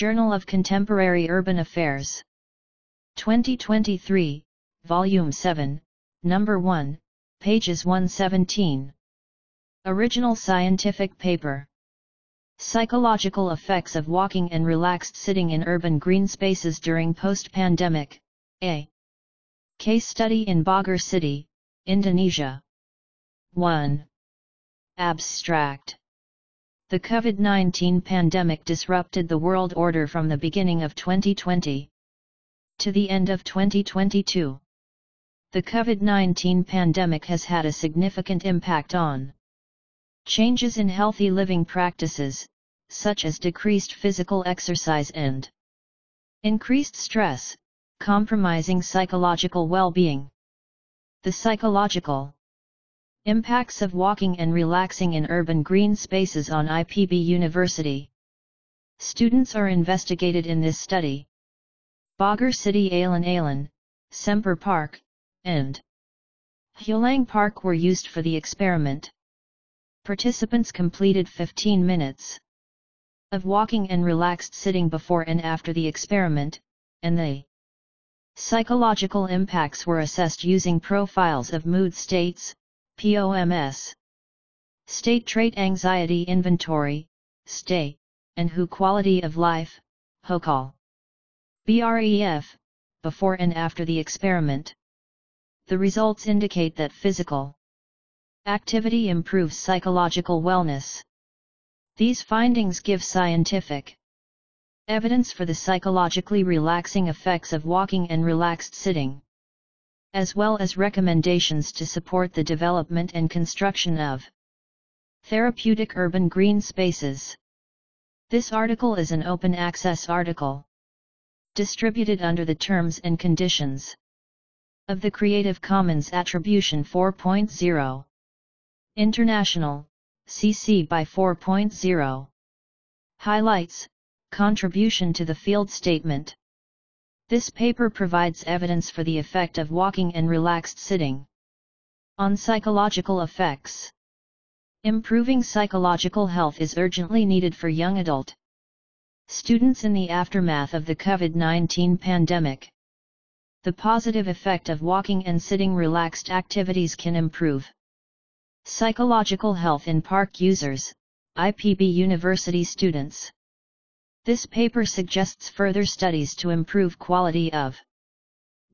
Journal of Contemporary Urban Affairs. 2023, Volume 7, Number 1, pages 117. Original scientific paper. Psychological effects of walking and relaxed sitting in urban green spaces during post-pandemic. A. Case study in Bogor City, Indonesia. 1. Abstract. The COVID-19 pandemic disrupted the world order from the beginning of 2020 to the end of 2022. The COVID-19 pandemic has had a significant impact on changes in healthy living practices, such as decreased physical exercise and increased stress, compromising psychological well-being. The psychological impacts of walking and relaxing in urban green spaces on IPB University. Students are investigated in this study. Bogor City Alun Alun, Sempur Park, and Heulang Park were used for the experiment. Participants completed 15 minutes of walking and relaxed sitting before and after the experiment, and the psychological impacts were assessed using profiles of mood states, POMS, state trait anxiety inventory, STAI, and WHO quality of life, HOQOL. BREF, before and after the experiment. The results indicate that physical activity improves psychological wellness. These findings give scientific evidence for the psychologically relaxing effects of walking and relaxed sitting, as well as recommendations to support the development and construction of therapeutic urban green spaces. This article is an open access article distributed under the terms and conditions of the Creative Commons Attribution 4.0 International CC by 4.0. Highlights Contribution to the field statement. This paper provides evidence for the effect of walking and relaxed sitting on psychological effects. Improving psychological health is urgently needed for young adult students in the aftermath of the COVID-19 pandemic. The positive effect of walking and sitting relaxed activities can improve Psychological Health in Park Users, IPB University students. This paper suggests further studies to improve quality of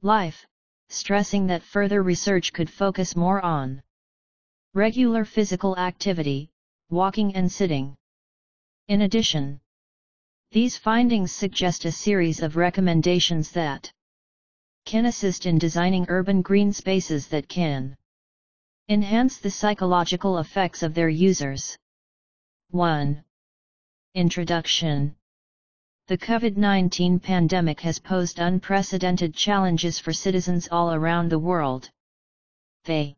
life, stressing that further research could focus more on regular physical activity, walking and sitting. In addition, these findings suggest a series of recommendations that can assist in designing urban green spaces that can Enhance the psychological effects of their users. 1. Introduction The COVID-19 pandemic has posed unprecedented challenges for citizens all around the world. The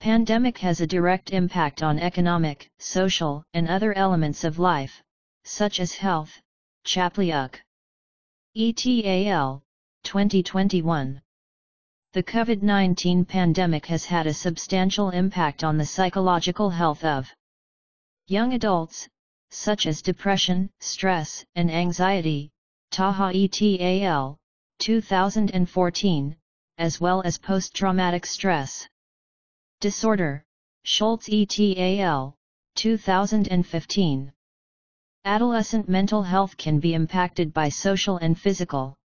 pandemic has a direct impact on economic, social, and other elements of life, such as health, Chapliuk. ETAL, 2021 the COVID-19 pandemic has had a substantial impact on the psychological health of young adults, such as depression, stress, and anxiety, Taha ETAL, 2014, as well as post-traumatic stress disorder, Schultz ETAL, 2015. Adolescent mental health can be impacted by social and physical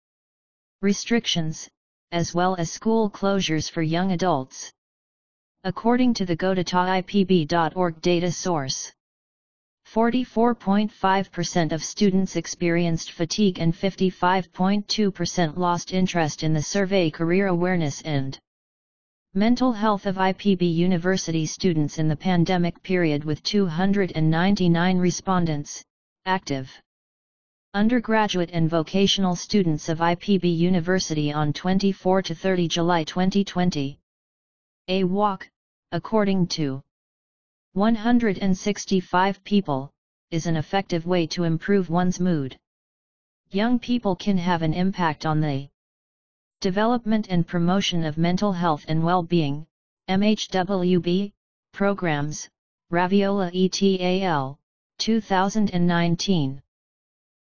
restrictions, as well as school closures for young adults. According to the GoToIPB.org data source, 44.5% of students experienced fatigue and 55.2% lost interest in the survey career awareness and mental health of IPB University students in the pandemic period with 299 respondents, active. Undergraduate and vocational students of IPB University on 24 to 30 July 2020. A walk, according to 165 people, is an effective way to improve one's mood. Young people can have an impact on the development and promotion of mental health and well-being, MHWB, programs, Raviola ETAL, 2019.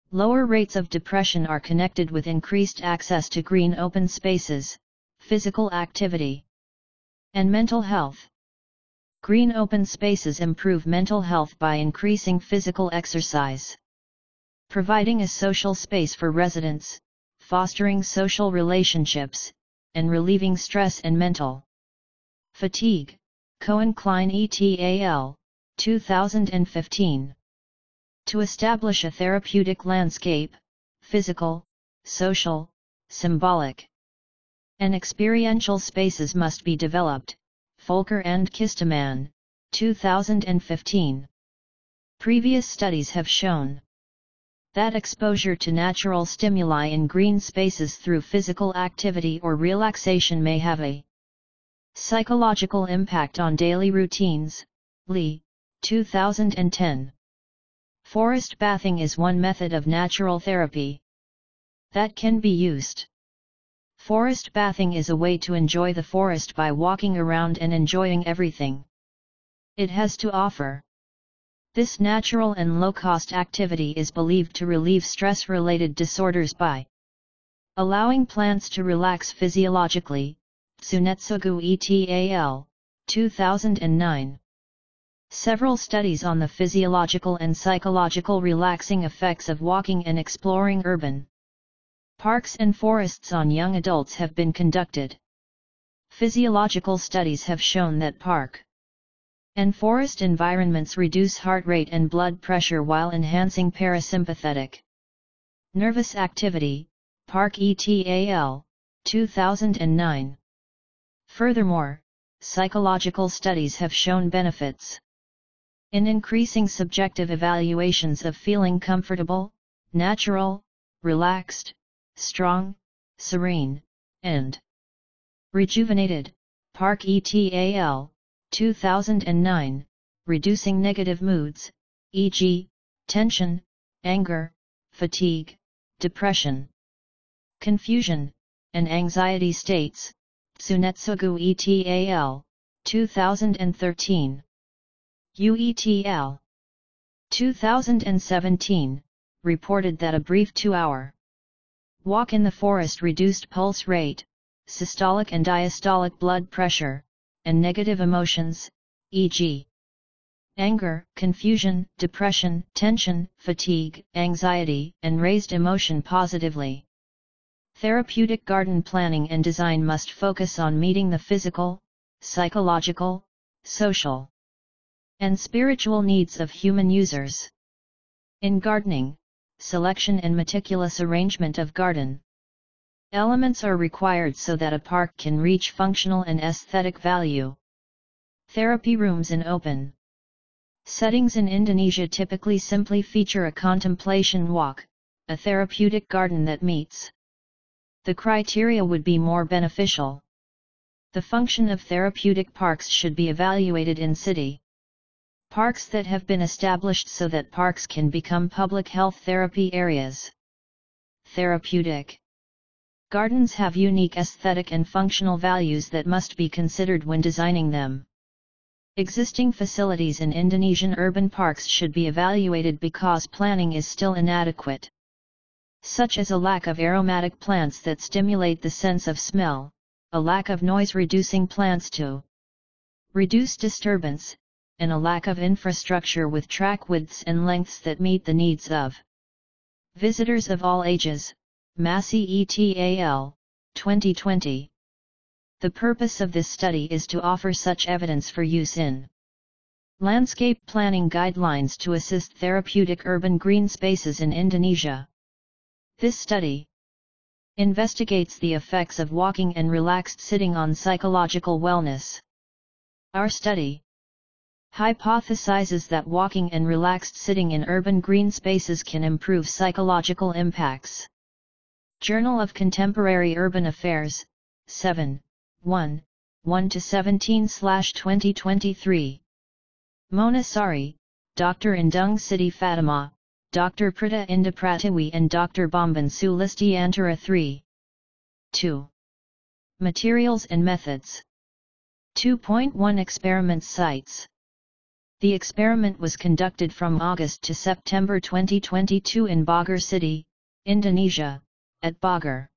Lower rates of depression are connected with increased access to green open spaces, physical activity, and mental health. Green open spaces improve mental health by increasing physical exercise. Providing a social space for residents, fostering social relationships, and relieving stress and mental fatigue. Cohen-Cline et al., 2015 to establish a therapeutic landscape, physical, social, symbolic, and experiential spaces must be developed, Folker and Kistemann, 2015. Previous studies have shown that exposure to natural stimuli in green spaces through physical activity or relaxation may have a psychological impact on daily routines, Lee, 2010. Forest bathing is one method of natural therapy that can be used. Forest bathing is a way to enjoy the forest by walking around and enjoying everything it has to offer. This natural and low-cost activity is believed to relieve stress-related disorders by allowing plants to relax physiologically, Tsunetsugu et al., 2009. Several studies on the physiological and psychological relaxing effects of walking and exploring urban parks and forests on young adults have been conducted. Physiological studies have shown that park and forest environments reduce heart rate and blood pressure while enhancing parasympathetic nervous activity, Park et al., 2009. Furthermore, psychological studies have shown benefits in increasing subjective evaluations of feeling comfortable, natural, relaxed, strong, serene, and rejuvenated, Park et al., 2009, reducing negative moods, e.g., tension, anger, fatigue, depression, confusion, and anxiety states, Tsunetsugu et al., 2013. UETL 2017 reported that a brief two-hour walk in the forest reduced pulse rate, systolic and diastolic blood pressure, and negative emotions, e.g. anger, confusion, depression, tension, fatigue, anxiety, and raised emotion positively. Therapeutic garden planning and design must focus on meeting the physical, psychological, social, and spiritual needs of human users. In gardening, selection and meticulous arrangement of garden elements are required so that a park can reach functional and aesthetic value. Therapy rooms in open settings in Indonesia typically simply feature a contemplation walk, a therapeutic garden that meets the criteria would be more beneficial. The function of therapeutic parks should be evaluated in city Parks that have been established so that parks can become public health therapy areas. Therapeutic Gardens have unique aesthetic and functional values that must be considered when designing them. Existing facilities in Indonesian urban parks should be evaluated because planning is still inadequate. Such as a lack of aromatic plants that stimulate the sense of smell, a lack of noise-reducing plants to reduce disturbance, and a lack of infrastructure with track widths and lengths that meet the needs of visitors of all ages, Massey et al., 2020. The purpose of this study is to offer such evidence for use in landscape planning guidelines to assist therapeutic urban green spaces in Indonesia. This study investigates the effects of walking and relaxed sitting on psychological wellness. Our study hypothesizes that walking and relaxed sitting in urban green spaces can improve psychological impacts. Journal of Contemporary Urban Affairs, 7, 1, 1 to 17 2023. Mona Sari, Dr. Indung Siti Fatimah, Dr. Prita Indapratiwi and Dr. Bambang Sulistyantara 3. 2. Materials and Methods 2.1 Experiment Sites The experiment was conducted from August to September 2022 in Bogor City, Indonesia, at Bogor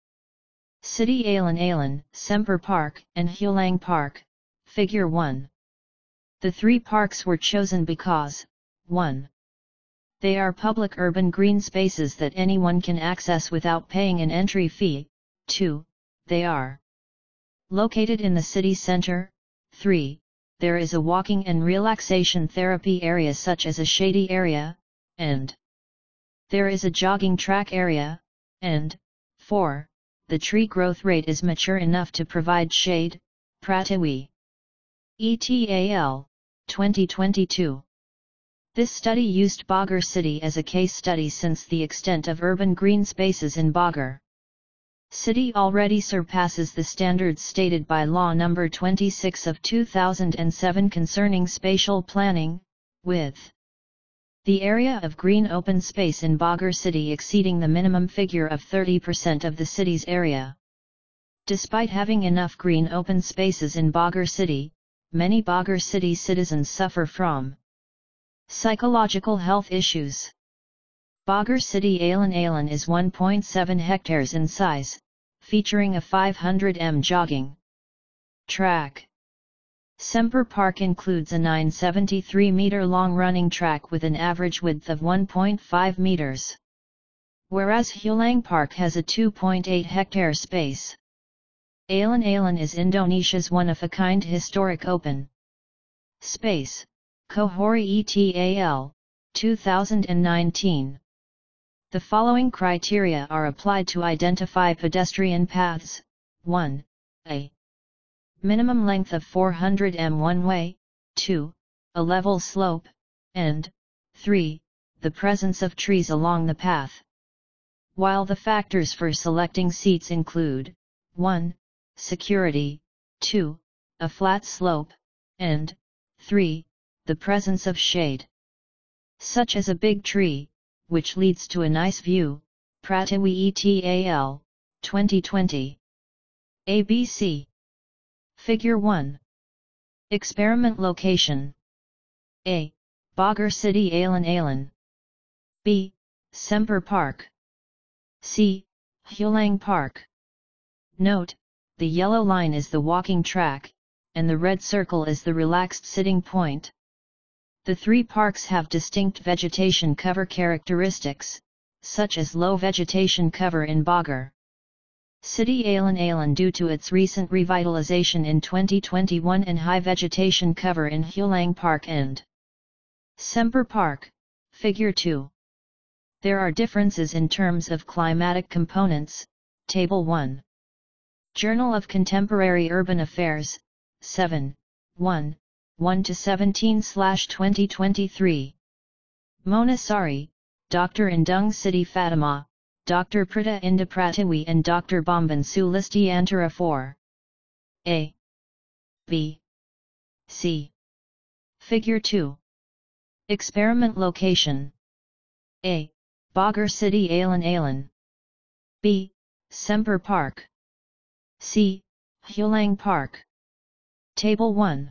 City Alun Alun, Sempur Park, and Heulang Park, Figure 1. The three parks were chosen because, 1. They are public urban green spaces that anyone can access without paying an entry fee, 2. They are located in the city center, 3 there is a walking and relaxation therapy area such as a shady area, and there is a jogging track area, and 4. The tree growth rate is mature enough to provide shade, Pratiwi. ETAL, 2022. This study used Bogor City as a case study since the extent of urban green spaces in Bogor. City already surpasses the standards stated by Law No. 26 of 2007 concerning spatial planning, with the area of green open space in Bogor City exceeding the minimum figure of 30% of the city's area. Despite having enough green open spaces in Bogor City, many Bogor City citizens suffer from psychological health issues. Bogor City Alun Alun is 1.7 hectares in size, featuring a 500 m jogging track. Sempur Park includes a 973 meter long running track with an average width of 1.5 meters. Whereas Heulang Park has a 2.8 hectare space. Alun Alun is Indonesia's one-of-a-kind historic open space, Kohori ETAL, 2019. The following criteria are applied to identify pedestrian paths. 1. A. Minimum length of 400 m one way, 2. A level slope, and 3. The presence of trees along the path. While the factors for selecting seats include 1. Security, 2. A flat slope, and 3. The presence of shade. Such as a big tree, which leads to a nice view, Pratiwi ETAL, 2020. ABC. Figure 1. Experiment location. A. Bogor City Alun Alun. B. Sempur Park. C. Heulang Park. Note, the yellow line is the walking track, and the red circle is the relaxed sitting point. The three parks have distinct vegetation cover characteristics, such as low vegetation cover in Bogor. City Alun Alun due to its recent revitalization in 2021 and high vegetation cover in Heulang Park and Sempur Park, Figure 2. There are differences in terms of climatic components, Table 1. Journal of Contemporary Urban Affairs, 7, 1, 1 to 17 2023. Mona Sari, Dr. Indung Siti Fatimah, Dr. Prita Indapratiwi and Dr. Bambang Sulistyantara 4. A. B. C. Figure 2. Experiment location. A. Bogor City Alun Alun. B. Sempur Park. C. Heulang Park. Table 1.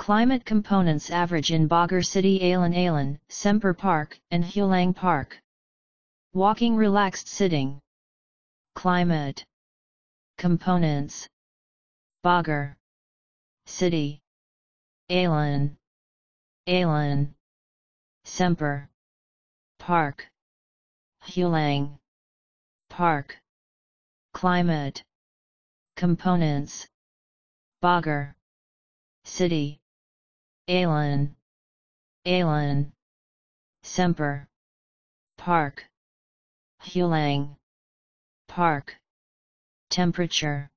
Climate components average in Bogor City Alun Alun, Sempur Park, and Heulang Park. Walking relaxed sitting. Climate Components Bogor City Alun Alun Sempur Park Heulang. Park Climate Components Bogor City Alun. Alun. Sempur. Park. Heulang. Park. Temperature.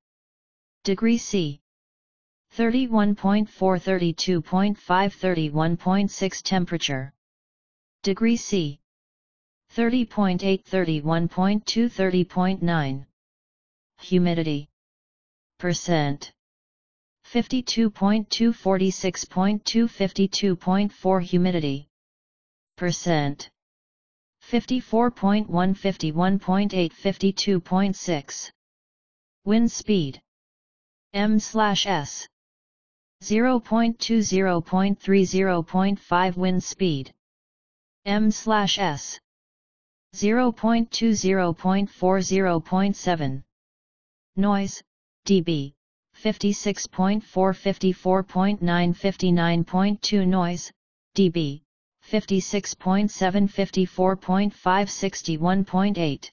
Degree C. 31.4 32.5 31.6 Temperature. Degree C. 30.8 31.2 30.9 Humidity. Percent. 52.2 46.2 52.4 Humidity Percent 54.1 51.8 52.6 Wind speed M slash S 0.20.30.5 wind speed. M slash S. 0.20.40.7. Noise, dB, 56.4 54.9 59.2 Noise, dB, 56.7 54.5 61.8.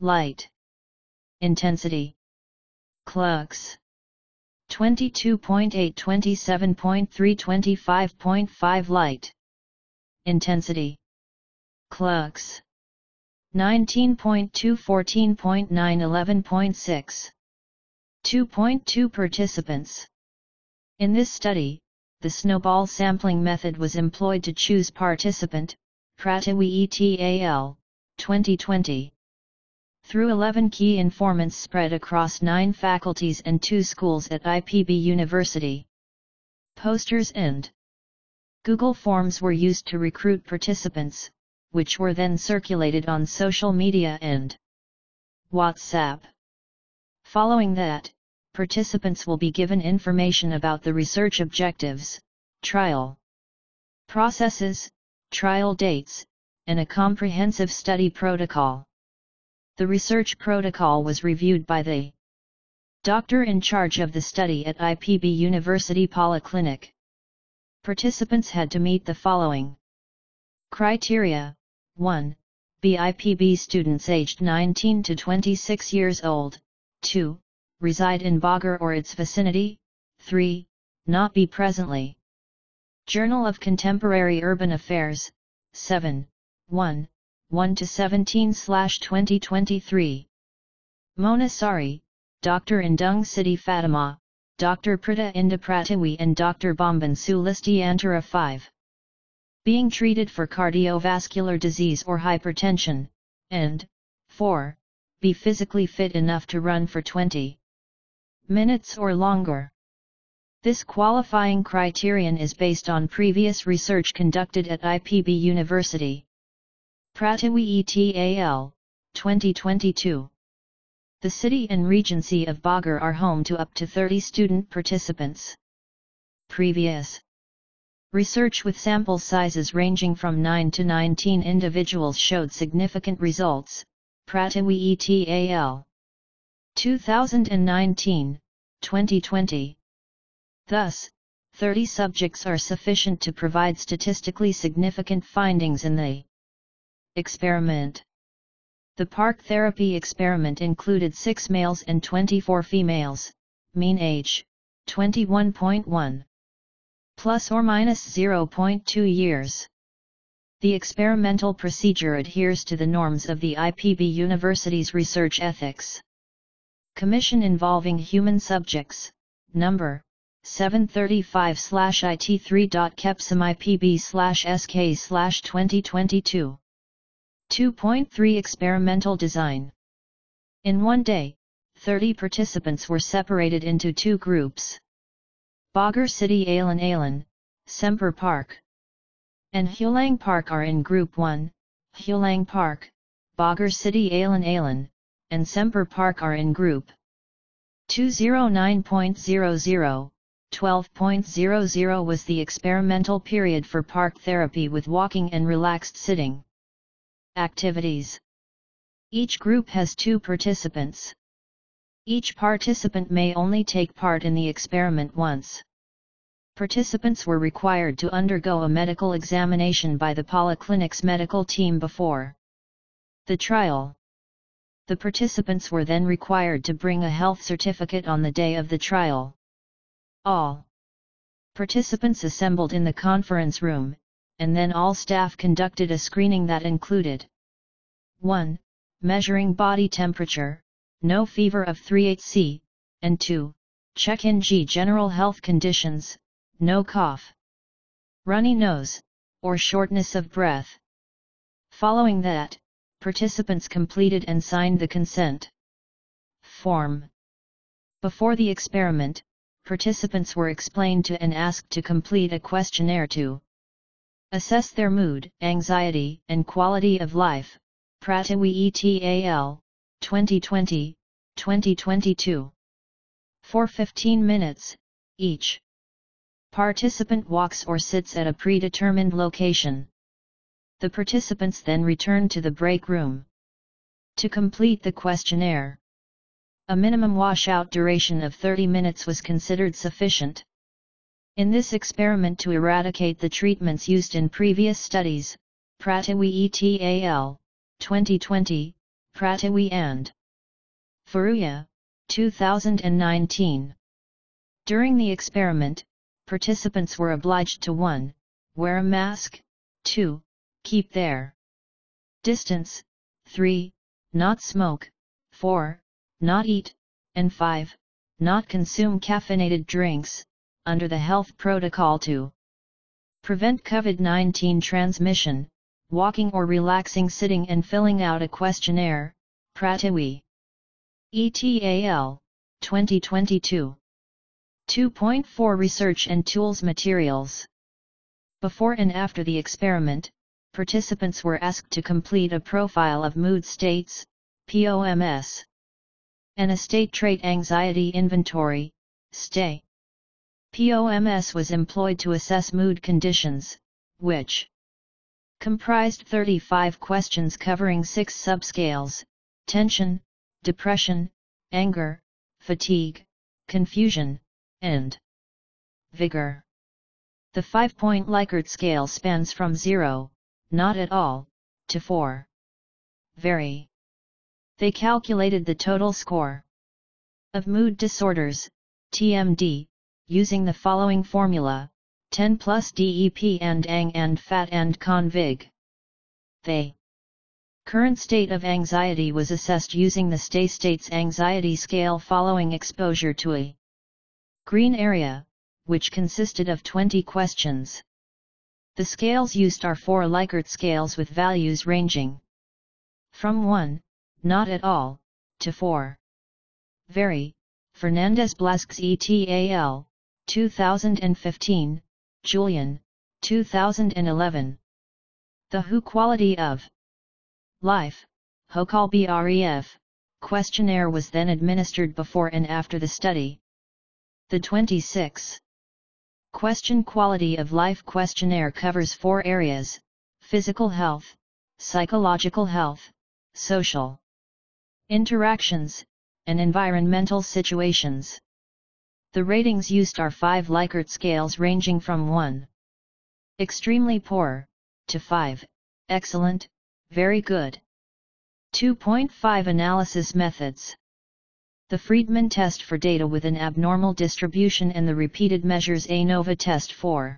Light. Intensity. klux. 22.8 27.3 25.5 Light. Intensity. klux. 19.2 14.9 11.6 2.2 participants. In this study, the snowball sampling method was employed to choose participant, Pratiwi et al. 2020. Through 11 key informants spread across 9 faculties and 2 schools at IPB University. Posters and Google Forms were used to recruit participants, which were then circulated on social media and WhatsApp. Following that, participants will be given information about the research objectives, trial processes, trial dates, and a comprehensive study protocol. The research protocol was reviewed by the doctor in charge of the study at IPB University Polyclinic. Participants had to meet the following criteria 1. BIPB students aged 19 to 26 years old, 2. Reside in Bogor or its vicinity, 3. Not be presently. Journal of Contemporary Urban Affairs, 7, 1, 1 to 17 2023. Mona Sari, Dr. Indung Siti Fatimah, Dr. Prita Indapratiwi and Dr. Bambang Sulisti Antara 5 being treated for cardiovascular disease or hypertension, and 4. Be physically fit enough to run for 20 minutes or longer. This qualifying criterion is based on previous research conducted at IPB University. Pratiwi et al. 2022. The city and regency of Bogor are home to up to 30 student participants. Previous Research with sample sizes ranging from 9 to 19 individuals showed significant results. Pratiwi et 2019, 2020. Thus, 30 subjects are sufficient to provide statistically significant findings in the experiment. The park therapy experiment included 6 males and 24 females, mean age, 21.1 plus or minus 0.2 years. The experimental procedure adheres to the norms of the IPB University's research ethics. Commission involving human subjects, number 735-IT3.kepsimipb-SK 2022. 2.3 Experimental Design In one day, 30 participants were separated into two groups. Bogor City Alun Alun, Sempur Park and Heulang Park are in Group 1, Heulang Park, Bogor City Alun Alun, and Sempur Park are in Group 209.00, 12.00 was the experimental period for park therapy with walking and relaxed sitting. Activities Each group has two participants. Each participant may only take part in the experiment once. Participants were required to undergo a medical examination by the polyclinic's medical team before the trial. The participants were then required to bring a health certificate on the day of the trial. All participants assembled in the conference room, and then all staff conducted a screening that included 1. Measuring body temperature, no fever of 38C, and 2. Check-in G general health conditions, no cough, runny nose, or shortness of breath. Following that, participants completed and signed the consent form. Before the experiment, participants were explained to and asked to complete a questionnaire to assess their mood, anxiety, and quality of life. Et 2020, 2022. For 15 minutes, each. Participant walks or sits at a predetermined location. The participants then return to the break room. To complete the questionnaire, a minimum washout duration of 30 minutes was considered sufficient. In this experiment to eradicate the treatments used in previous studies, Pratiwi et al. 2020, Pratiwi and Furuya, 2019. During the experiment, participants were obliged to 1. Wear a mask, 2. Keep their distance, 3. Not smoke, 4 not eat, and 5. Not consume caffeinated drinks, under the health protocol to prevent COVID-19 transmission, walking or relaxing sitting and filling out a questionnaire, Pratiwi. ETAL, 2022. 2.4 Research and Tools Materials Before and after the experiment, participants were asked to complete a profile of mood states, POMS. and a state trait anxiety inventory, STAI. POMS was employed to assess mood conditions, which comprised 35 questions covering six subscales, tension, depression, anger, fatigue, confusion, and vigor. The five-point Likert scale spans from 0, not at all, to 4. Very. They calculated the total score of mood disorders, TMD, using the following formula, 10 plus DEP and ANG and FAT and CONVIG. They current state of anxiety was assessed using the STAI States Anxiety Scale following exposure to a green area, which consisted of 20 questions. The scales used are four Likert scales with values ranging from 1, not at all, to 4. Very, Fernandez Blasquez ETAL, 2015, Julian, 2011. The WHO Quality of Life, HOQOL BREF, questionnaire was then administered before and after the study. The 26 Question Quality of Life questionnaire covers four areas, physical health, psychological health, social interactions, and environmental situations. The ratings used are 5 Likert scales ranging from 1. Extremely poor, to 5. Excellent, very good. 2.5 Analysis Methods The Friedman test for data with an abnormal distribution and the repeated measures ANOVA test for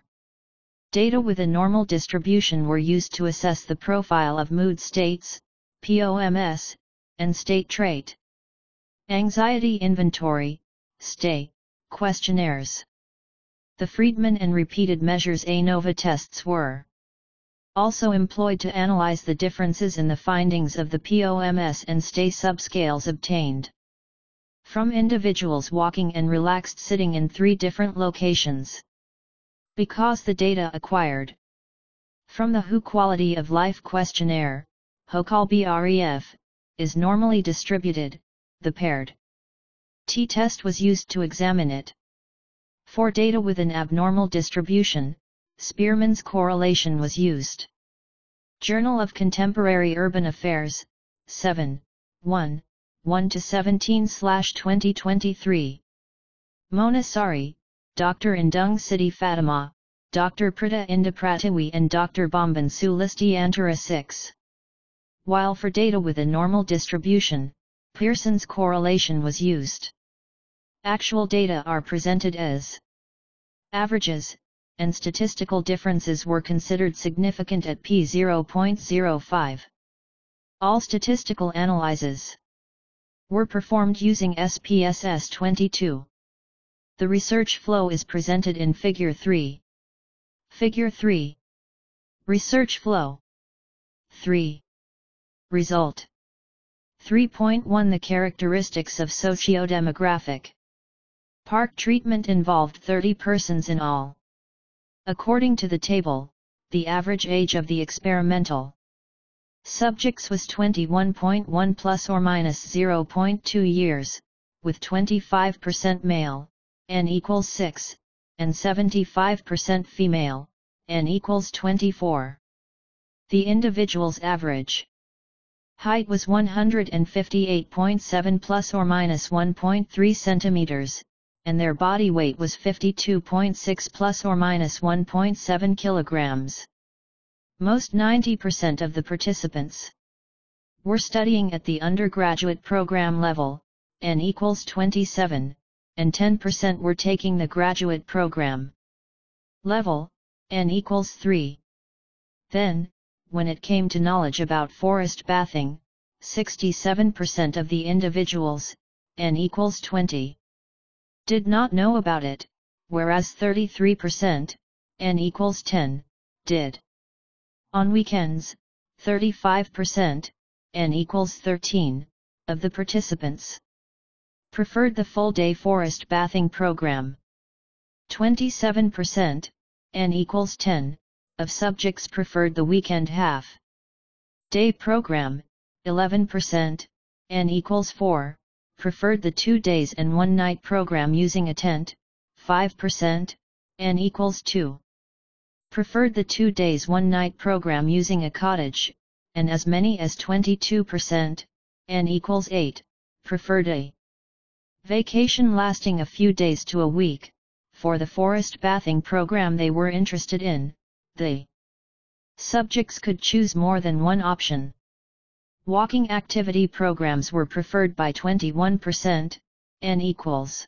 data with a normal distribution were used to assess the profile of mood states, POMS, and state trait. Anxiety inventory, STAI, questionnaires. The Friedman and repeated measures ANOVA tests were also employed to analyze the differences in the findings of the POMS and STAI subscales obtained from individuals walking and relaxed sitting in three different locations. Because the data acquired from the WHO Quality of Life Questionnaire, HOQOL BREF, is normally distributed, the paired t-test was used to examine it. For data with an abnormal distribution, Spearman's correlation was used. Journal of Contemporary Urban Affairs, 7, 1, 1-17-2023 Mona Sari, Dr. Indung Siti Fatimah, Dr. Prita Indapratiwi and Dr. Bambang Sulisti Antara 6 while for data with a normal distribution, Pearson's correlation was used. Actual data are presented as averages, and statistical differences were considered significant at p0.05. All statistical analyses were performed using SPSS 22. The research flow is presented in Figure 3. Figure 3 Research flow 3. Result 3.1 The characteristics of socio-demographic Park treatment involved 30 persons in all. According to the table, the average age of the experimental subjects was 21.1 plus or minus 0.2 years, with 25% male, n equals 6, and 75% female, n equals 24. The individual's average height was 158.7 plus or minus 1.3 centimeters, and their body weight was 52.6 plus or minus 1.7 kilograms. Most 90% of the participants were studying at the undergraduate program level, N equals 27, and 10% were taking the graduate program level, N equals 3. Then, when it came to knowledge about forest bathing, 67% of the individuals, N equals 20, did not know about it, whereas 33%, N equals 10, did. On weekends, 35%, N equals 13, of the participants preferred the full-day forest bathing program. 27%, N equals 10, of subjects preferred the weekend half day program, 11%, N equals 4, preferred the two days and one night program using a tent, 5%, N equals 2. Preferred the two days one night program using a cottage, and as many as 22%, N equals 8, preferred a vacation lasting a few days to a week, for the forest bathing program they were interested in, the subjects could choose more than one option. Walking activity programs were preferred by 21%, n equals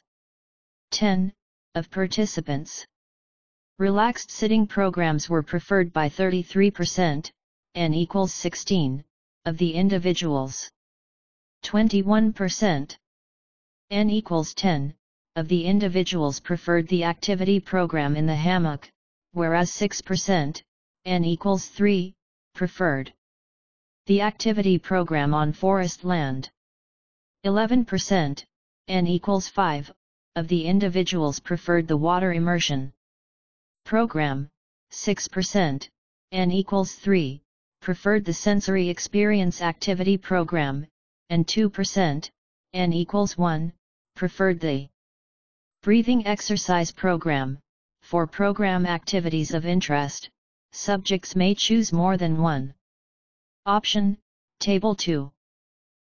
10, of participants. Relaxed sitting programs were preferred by 33%, n equals 16, of the individuals. 21%, n equals 10, of the individuals preferred the activity program in the hammock, whereas 6%, n equals 3, preferred the activity program on forest land. 11%, n equals 5, of the individuals preferred the water immersion program, 6%, n equals 3, preferred the sensory experience activity program, and 2%, n equals 1, preferred the breathing exercise program. For program activities of interest, subjects may choose more than one. Option, Table 2.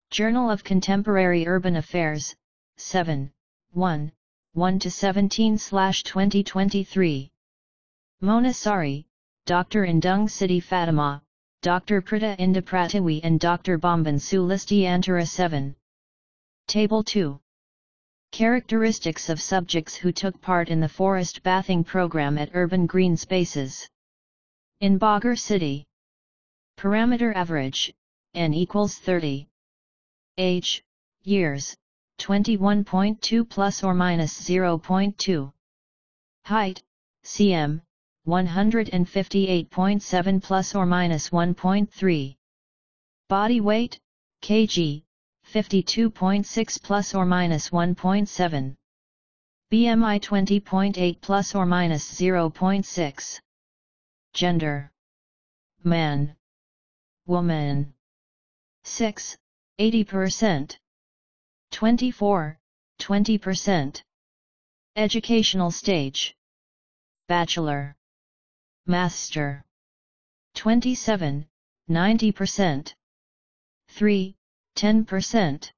Journal of Contemporary Urban Affairs, 7, 1, 1 to 17 2023. Mona Sari, Dr. Indung Siti Fatimah, Dr. Prita Indapratiwi and Dr. Bambang Sulistyantara 7. Table 2. Characteristics of subjects who took part in the forest bathing program at urban green spaces. In Bogor City. Parameter average, n equals 30. Age, years, 21.2 plus or minus 0.2. Height, cm, 158.7 plus or minus 1.3. Body weight, kg, 52.6 plus or minus 1.7. BMI 20.8 plus or minus 0.6. Gender. Man woman. 6. 80%. 24. 20%. Educational stage. Bachelor. Master. 27. 90%. 3. 10%.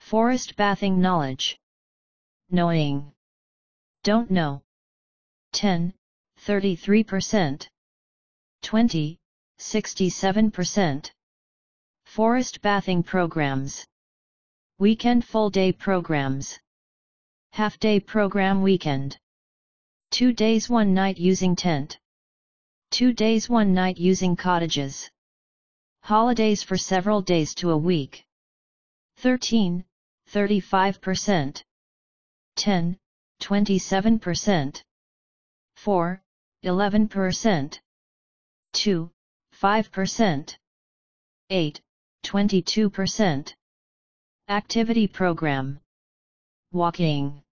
Forest bathing knowledge. Knowing. Don't know. 10. 33%. 20. 67%. Forest bathing programs. Weekend full day programs. Half day program weekend. 2 days 1 night using tent. 2 days 1 night using cottages. Holidays for several days to a week. 13, 35%. 10, 27%. 4, 11%. 2, 5%. 8. 22%. Activity Program Walking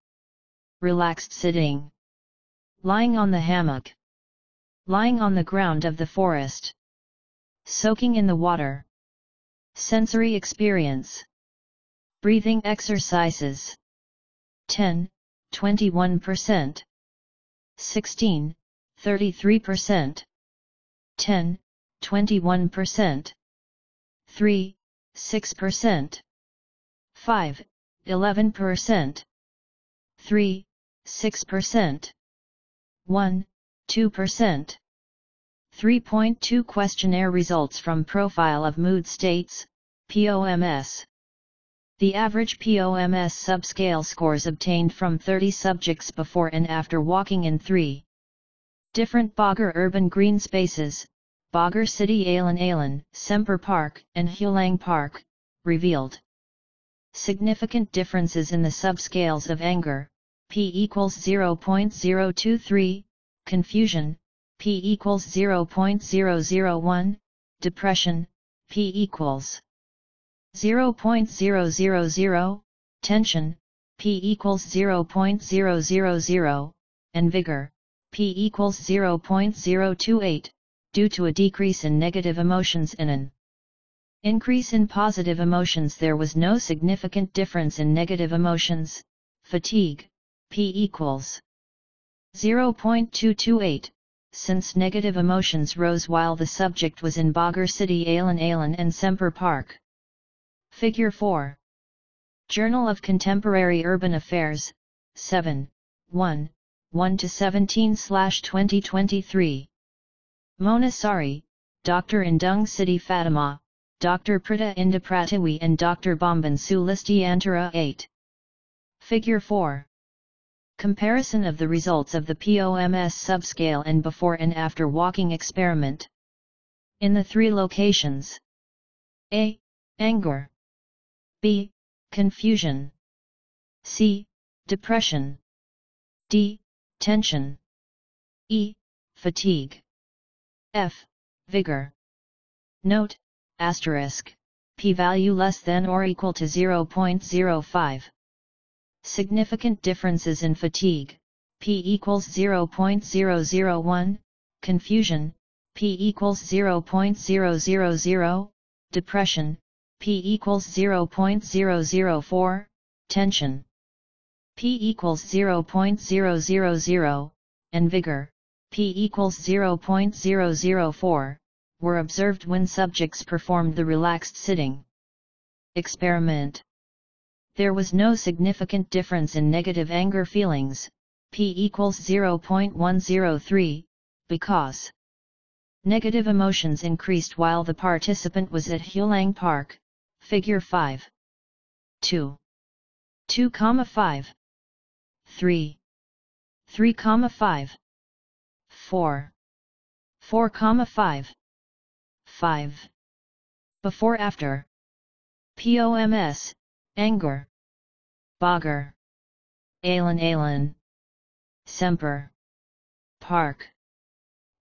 Relaxed sitting Lying on the hammock Lying on the ground of the forest. Soaking in the water. Sensory experience. Breathing exercises. 10, 21%. 16, 33%, 10, 21%, 3, 6%, 5, 11%, 3, 6%, 1, 2%. 3.2 Questionnaire results from Profile of Mood States, POMS. The average POMS subscale scores obtained from 30 subjects before and after walking in three different Bogor urban green spaces, Bogor City Alun Alun, Sempur Park, and Heulang Park, revealed significant differences in the subscales of anger, p equals 0.023, confusion, p equals 0.001, depression, p equals 0.000, tension, p equals 0.000, and vigor, p equals 0.028, due to a decrease in negative emotions and an increase in positive emotions. There was no significant difference in negative emotions, fatigue, p equals 0.228, since negative emotions rose while the subject was in Bogor City Alun Alun and Sempur Park. Figure 4. Journal of Contemporary Urban Affairs, 7, 1, 1 to 17 2023. Mona Sari, Dr. Indung Siti Fatimah, Dr. Prita Indah Pratiwi and Dr. Bambang Sulistyantara 8. Figure 4. Comparison of the results of the POMS subscale and before and after walking experiment. In the three locations. A. Anger. B. Confusion. C. Depression. D. Tension. E. Fatigue. F. Vigor. Note, asterisk, p-value less than or equal to 0.05. Significant differences in fatigue, p equals 0.001, confusion, p equals 0.000, depression, p equals 0.004, tension, p equals 0.000, and vigor, p equals 0.004 were observed when subjects performed the relaxed sitting experiment. There was no significant difference in negative anger feelings, p equals 0.103, because negative emotions increased while the participant was at Heulang Park, figure 5. 2. 2,5. 3. 3,5. 4. 4,5. 5. Before after. POMS, anger. Bogor. Alun Alun. Sempur. Park.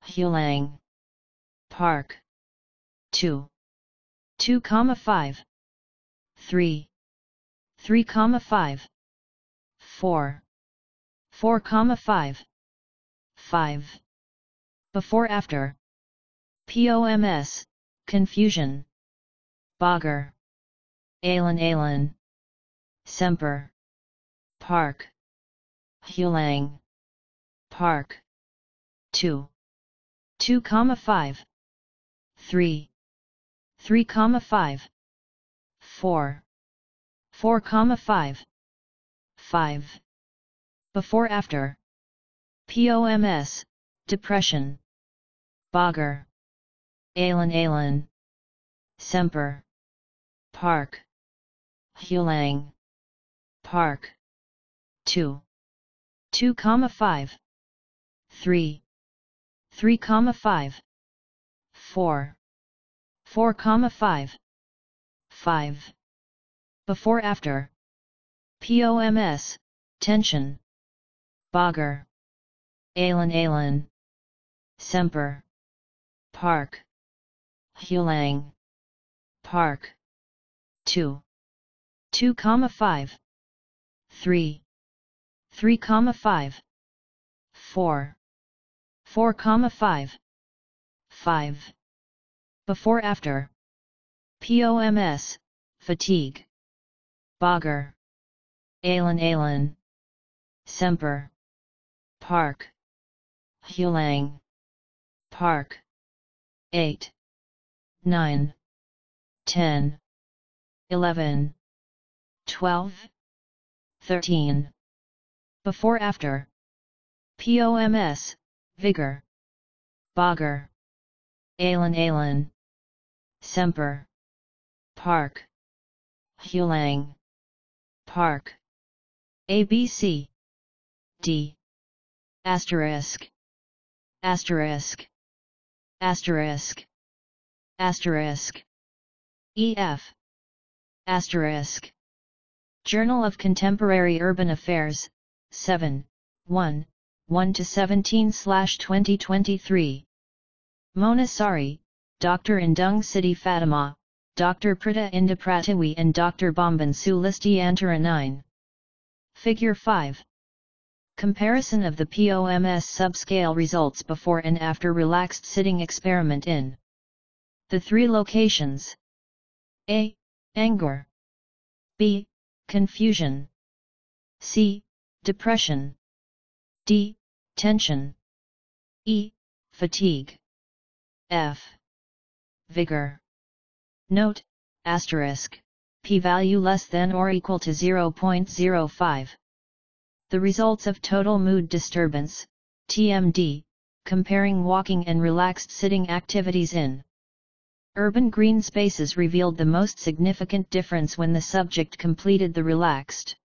Heulang. Park. 2. two 2,5. 3. 3,5. 4. 4,5. 5. 5. Before after. POMS, confusion. Bogor. Alun Alun. Sempur. Park. Heulang. Park. 2. 2,5. 3. 3,5. 4. 4 comma 5. 5. Before after. POMS, depression. Bogor. Alun Alun. Semper. Park. Heulang. Park. 2. 2,5. 3. 3,5. 4. 4 comma 5. 5. Before after. POMS, tension. Bogor. Alun Alun. Sempur. Park. Heulang. Park. 2. 2,5. 3. 3,5. 4. 4,5. 5. 5 Before after. POMS, fatigue. Bogor Alun Alun. Sempur. Park. Heulang. Park. 8. 9. 10. 11. 12. 13. Before after. POMS, Vigor. Bogor. Alun Alun. Sempur. Park. Heulang. Park. ABC. D. Asterisk. Asterisk. Asterisk. Asterisk. EF. Asterisk. Journal of Contemporary Urban Affairs, 7, 1, 1 to 17 2023. Mona Sari, Dr. Indung Siti Fatimah, Dr. Prita Indah Pratiwi and Dr. Bambang Sulistyantara 9. Figure 5. Comparison of the POMS subscale results before and after relaxed sitting experiment in the three locations A. Angor B. Confusion C. Depression D. Tension E. Fatigue F. Vigor Note, asterisk, p-value less than or equal to 0.05 the results of total mood disturbance, TMD, comparing walking and relaxed sitting activities in urban green spaces revealed the most significant difference when the subject completed the relaxed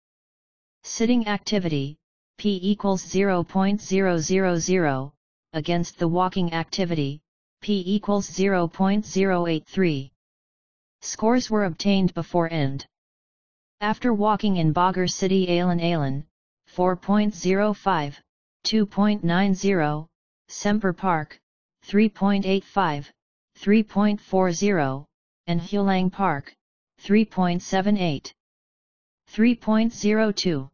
sitting activity, p equals 0.000, against the walking activity, p equals 0.083. Scores were obtained before and after walking in Bogor City Alun Alun, 4.05, 2.90, Sempur Park, 3.85, 3.40, and Heulang Park, 3.78. 3.02.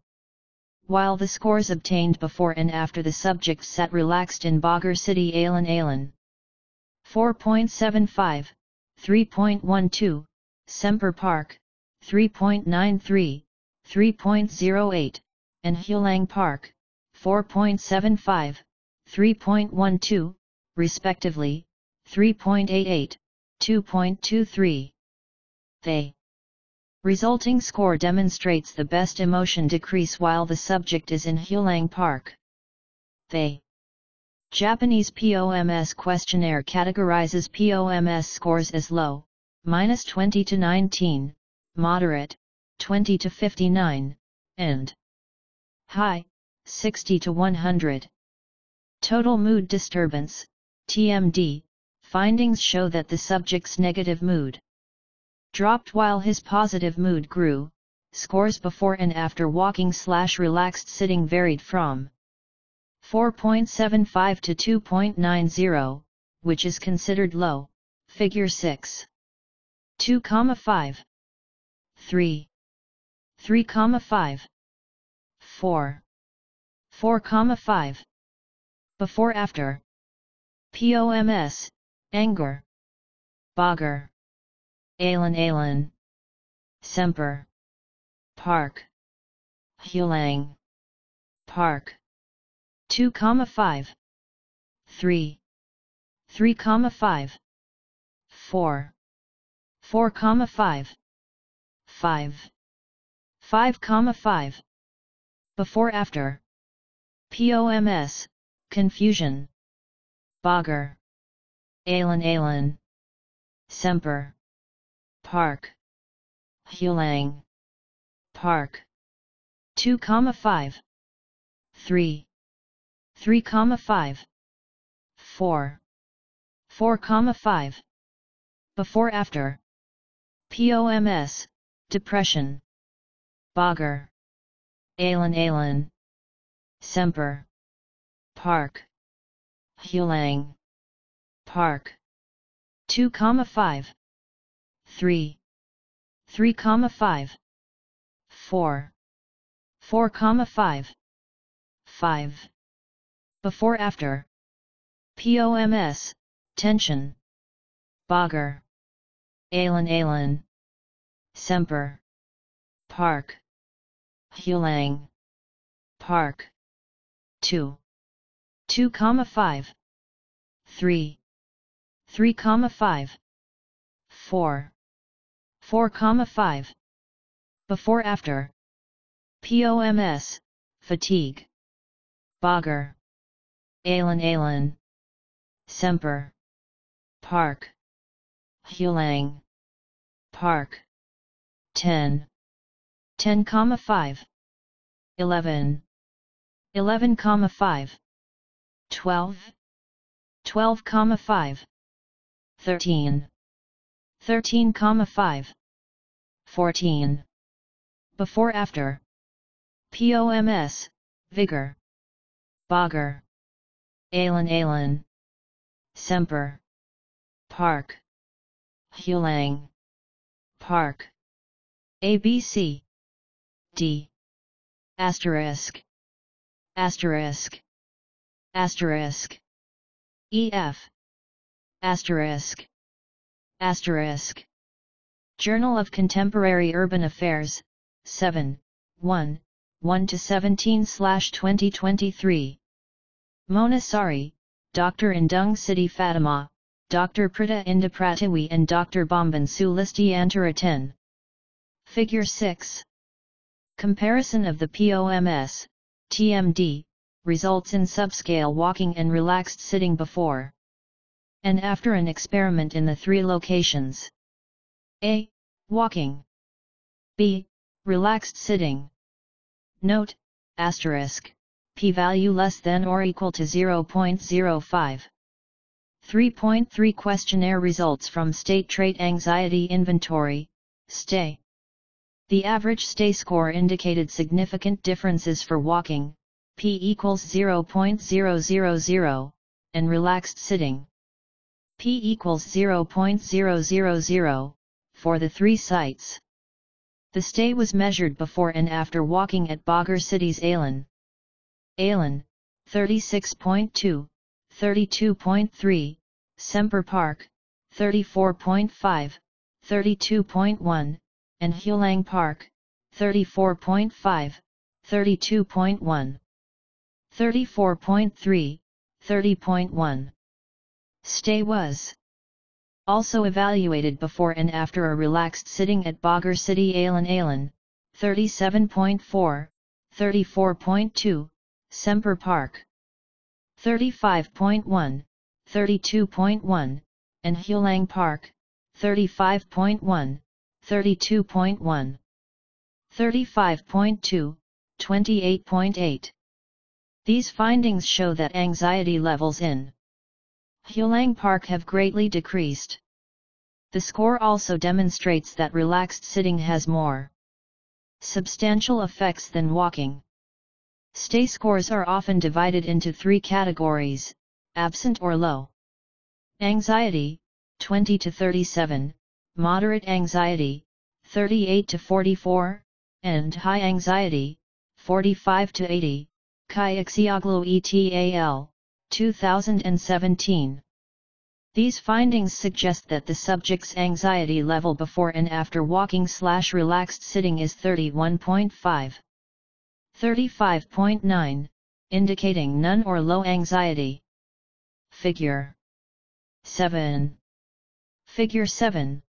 While the scores obtained before and after the subjects sat relaxed in Bogor City Alun Alun. 4.75, 3.12, Sempur Park, 3.93, 3.08, and Heulang Park, 4.75, 3.12, respectively, 3.88, 2.23. They resulting score demonstrates the best emotion decrease while the subject is in Heulang Park. They Japanese POMS questionnaire categorizes POMS scores as low, minus 20 to 19, moderate, 20 to 59, and high, 60 to 100. Total mood disturbance, TMD, findings show that the subject's negative mood dropped while his positive mood grew, scores before and after walking slash relaxed sitting varied from 4.75 to 2.90, which is considered low, figure 6. 2,5 3 3,5 4. 4,5. Before after. POMS, anger. Bogor. Alun Alun. Sempur. Park. Heulang. Park. 2,5. 3. 3,5. 4. 4,5. 5. 5,5. Before after. POMS, confusion. Bogor. Alun Alun. Sempur. Park. Heulang. Park. 2,5. 3. 3,5. 4. 4 comma 5 Before after. POMS, depression. Bogor. Alun Alun. Sempur. Park. Heulang. Park. two 2,5. 3. 3,5. 4. 4,5. 5. five. Before after. POMS, tension. Bogor. Alun Alun. Sempur. Park. Heulang. Park. 2. 2,5 3 3,5 4 4,5 Before after POMS fatigue Bogor Alun Alun Sempur Park Heulang Park 10 10,5 11 11,5 12 12,5 13 13,5 14 Before after. POMS Vigor. Bogor. Alun Alun. Sempur. Park. Heulang. Park. ABC D. Asterisk. Asterisk. Asterisk. EF asterisk asterisk Journal of Contemporary Urban Affairs 7 1 1 to 17 slash 2023 Mona Sari, Dr. Indung Siti Fatimah, Dr. Prita Indah Pratiwi and Dr. Bambang Sulisti Antaraten. Figure 6. Comparison of the POMS, TMD, results in subscale walking and relaxed sitting before and after an experiment in the three locations. A. Walking. B. Relaxed sitting. Note, asterisk, p-value less than or equal to 0.05. 3.3 Questionnaire results from State Trait Anxiety Inventory, STAI. The average STAI score indicated significant differences for walking, p equals 0.000, and relaxed sitting, p equals 0.000, for the three sites. The STAI was measured before and after walking at Bogor City's Alun. Alun, 36.2, 32.3, Sempur Park, 34.5, 32.1, and Heulang Park, 34.5, 32.1, 34.3, 30.1. STAI was also evaluated before and after a relaxed sitting at Bogor City Alun Alun, 37.4, 34.2, Sempur Park. 35.1, 32.1, and Heulang Park, 35.1, 32.1, 35.2, 28.8. These findings show that anxiety levels in Heulang Park have greatly decreased. The score also demonstrates that relaxed sitting has more substantial effects than walking. STAI scores are often divided into three categories, absent or low. Anxiety, 20 to 37, moderate anxiety, 38 to 44, and high anxiety, 45 to 80, Kayakseoglu etal, 2017. These findings suggest that the subject's anxiety level before and after walking slash relaxed sitting is 31.5. 35.9, indicating none or low anxiety. Figure 7. Figure 7.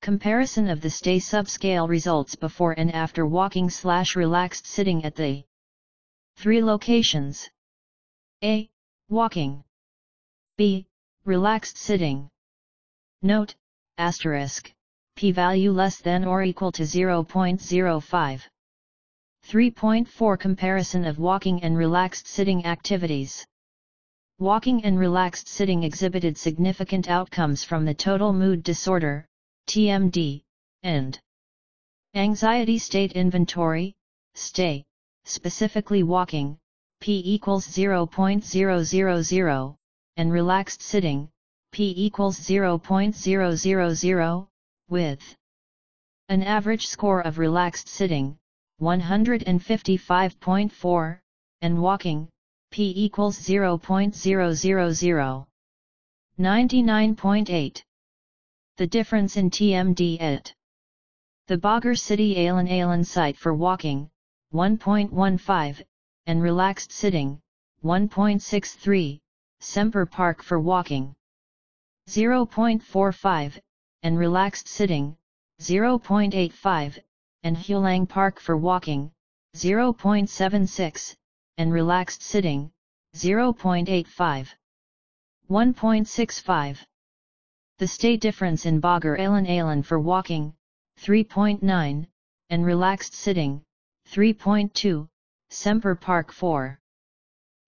Comparison of the STAI subscale results before and after walking slash relaxed sitting at the three locations. A. Walking. B. Relaxed sitting. Note, asterisk, p-value less than or equal to 0.05. 3.4 Comparison of walking and relaxed sitting activities. Walking and relaxed sitting exhibited significant outcomes from the total mood disorder, TMD, and anxiety state inventory, STAI, specifically walking, p equals 0.000, and relaxed sitting, p equals 0.000, with an average score of relaxed sitting, 155.4, and walking, p equals 0.000. 99.8. The difference in TMD at the Bogor City Alun Alun site for walking, 1.15, and relaxed sitting, 1.63, Sempur Park for walking. 0.45, and relaxed sitting, 0.85, and Heulang Park for walking, 0.76, and relaxed sitting, 0.85. 1.65. The state difference in Bogor Alun Alun for walking, 3.9, and relaxed sitting, 3.2, Sempur Park 4.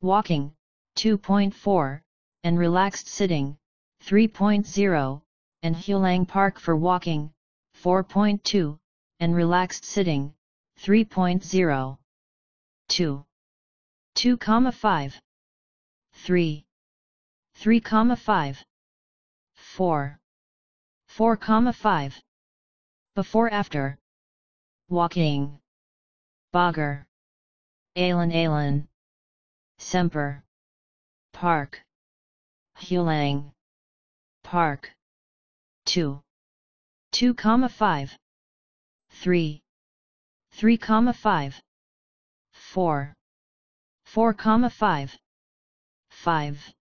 Walking, 2.4, and relaxed sitting, 3.0, and Heulang Park for walking, 4.2, and relaxed sitting, 3.0. 2. 2,5. 3. 3,5. 4. 4,5. Before after. Walking. Bogor. Alun Alun. Sempur. Park. Heulang. Park. 2. 2,5. 3. 3,5. 4. 4,5. 5.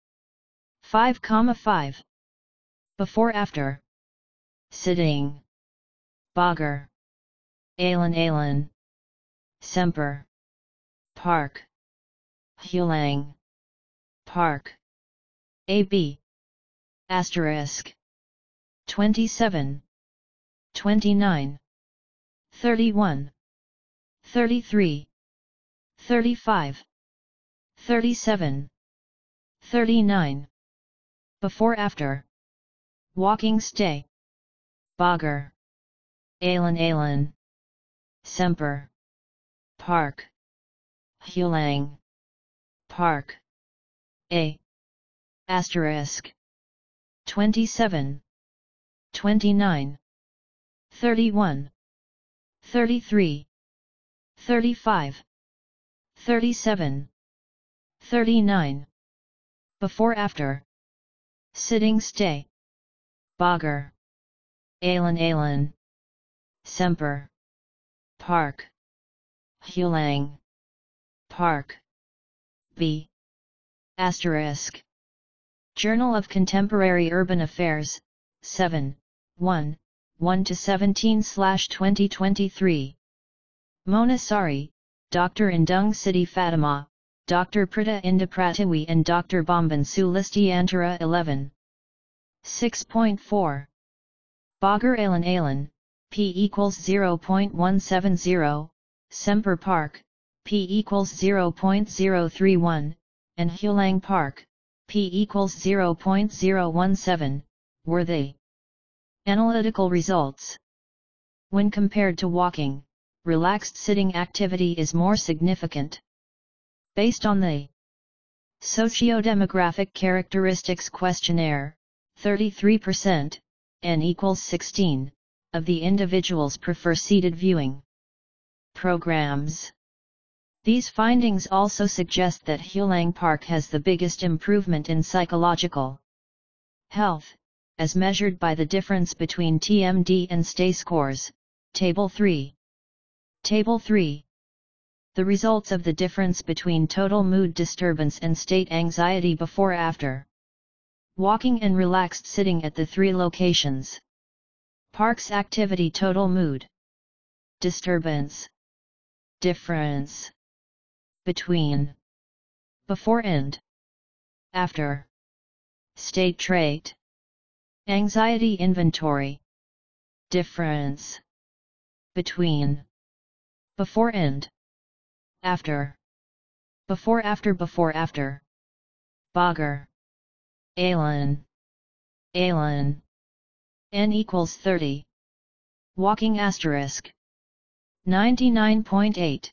5,5. Before after. Sitting. Bogor. Alun Alun. Sempur. Park. Heulang. Park. AB. Asterisk. 27. 29. 31. 33. 35. 37. 39. Before after. Walking STAI. Bogor. Alun Alun. Sempur. Park. Heulang. Park. A. Asterisk. 27. 29. 31. 33. 35. 37. 39. Before after. Sitting STAI. Bogor. Alun Alun. Sempur. Park. Heulang. Park. B. Asterisk. Journal of Contemporary Urban Affairs, 7, 1, 1 to 17 2023. Mona Sari, Dr. Indung Siti Fatimah, Dr. Prita Indah Pratiwi and Dr. Bambang Sulistyantara 11. 6.4. Bogor Alun Alun, P equals 0.170, Sempur Park, P equals 0.031, and Heulang Park, P equals 0.017, were they. Analytical results. When compared to walking, relaxed sitting activity is more significant. Based on the Sociodemographic Characteristics Questionnaire, 33%, n equals 16, of the individuals prefer seated viewing programs. These findings also suggest that Heulang Park has the biggest improvement in psychological health, as measured by the difference between TMD and STAI scores, Table 3. Table 3. The results of the difference between total mood disturbance and state anxiety before after. Walking and relaxed sitting at the three locations. Parks activity total mood. Disturbance. Difference. Between. Before and. After. State trait. Anxiety inventory. Difference. Between. Before and. After. Before after before after. Bogor. Alun. Alun. N equals 30. Walking asterisk. 99.8.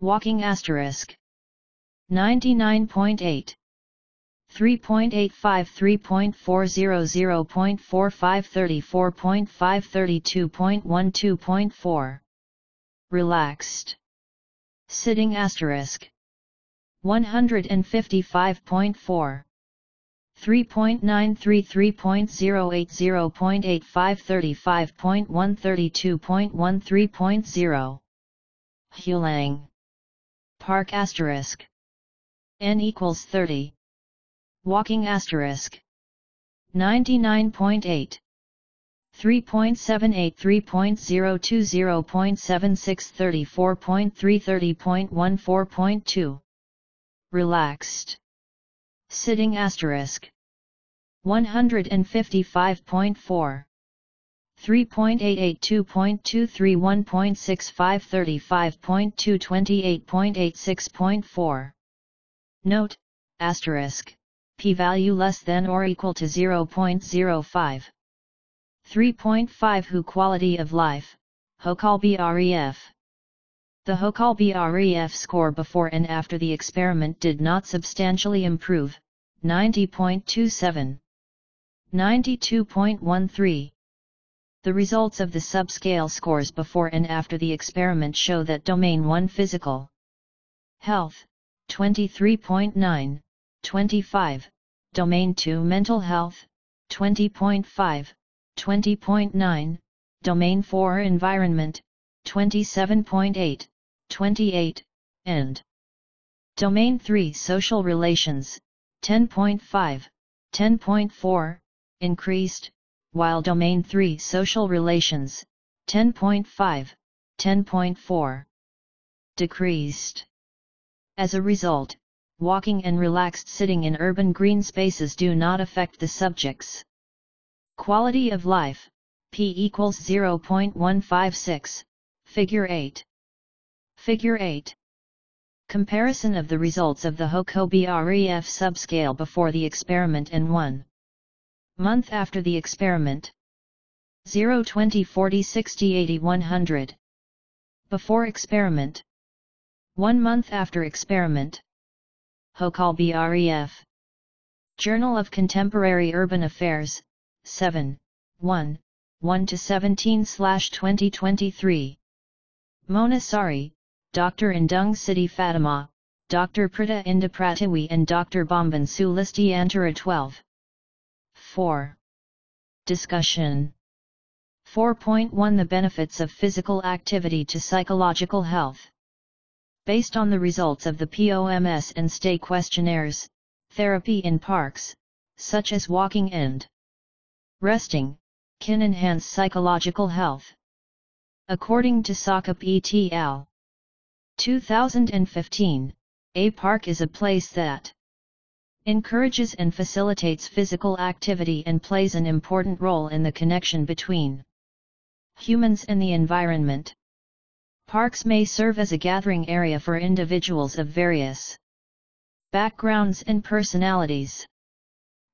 Walking asterisk. 99.8 3.85 3.400 0.45 34.5 32.12.4 Relaxed. Sitting asterisk. 155.4 3.93 3.08 0.85 35.132.13.0 Heulang Park asterisk. N equals 30 Walking asterisk. 99.8 3.78 3.02 0.76 34.3 30.14.2 Relaxed. Sitting asterisk. 155.4 3.88 2.23 1.65 35.2 28.86.4 Note, asterisk, p-value less than or equal to 0.05. 3.5 Who Quality of Life, WHOQOL-BREF The WHOQOL-BREF score before and after the experiment did not substantially improve, 90.27. 92.13 The results of the subscale scores before and after the experiment show that Domain 1 Physical Health, 23.9, 25, Domain 2 Mental Health, 20.5, 20.9, Domain 4 Environment, 27.8, 28, and Domain 3 Social Relations, 10.5, 10.4, increased, while Domain 3 Social Relations, 10.5, 10.4, decreased. As a result, walking and relaxed sitting in urban green spaces do not affect the subjects. Quality of life, p equals 0.156, figure 8. Figure 8. Comparison of the results of the WHOQOL-BREF subscale before the experiment and 1 month after the experiment. 0 20 40 60 80 100. Before experiment. One month after experiment. WHOQOL BREF. Journal of Contemporary Urban Affairs, 7, 1, 1 to 17 2023. Mona Sari, Dr. Indung Siti Fatimah, Dr. Prita Indah Pratiwi and Dr. Bambang Sulistyantara 12. 4. Discussion 4.1 The benefits of physical activity to psychological health Based on the results of the POMS and STAI questionnaires, therapy in parks, such as walking and resting, can enhance psychological health. According to Sakop et al. 2015, a park is a place that encourages and facilitates physical activity and plays an important role in the connection between humans and the environment. Parks may serve as a gathering area for individuals of various backgrounds and personalities.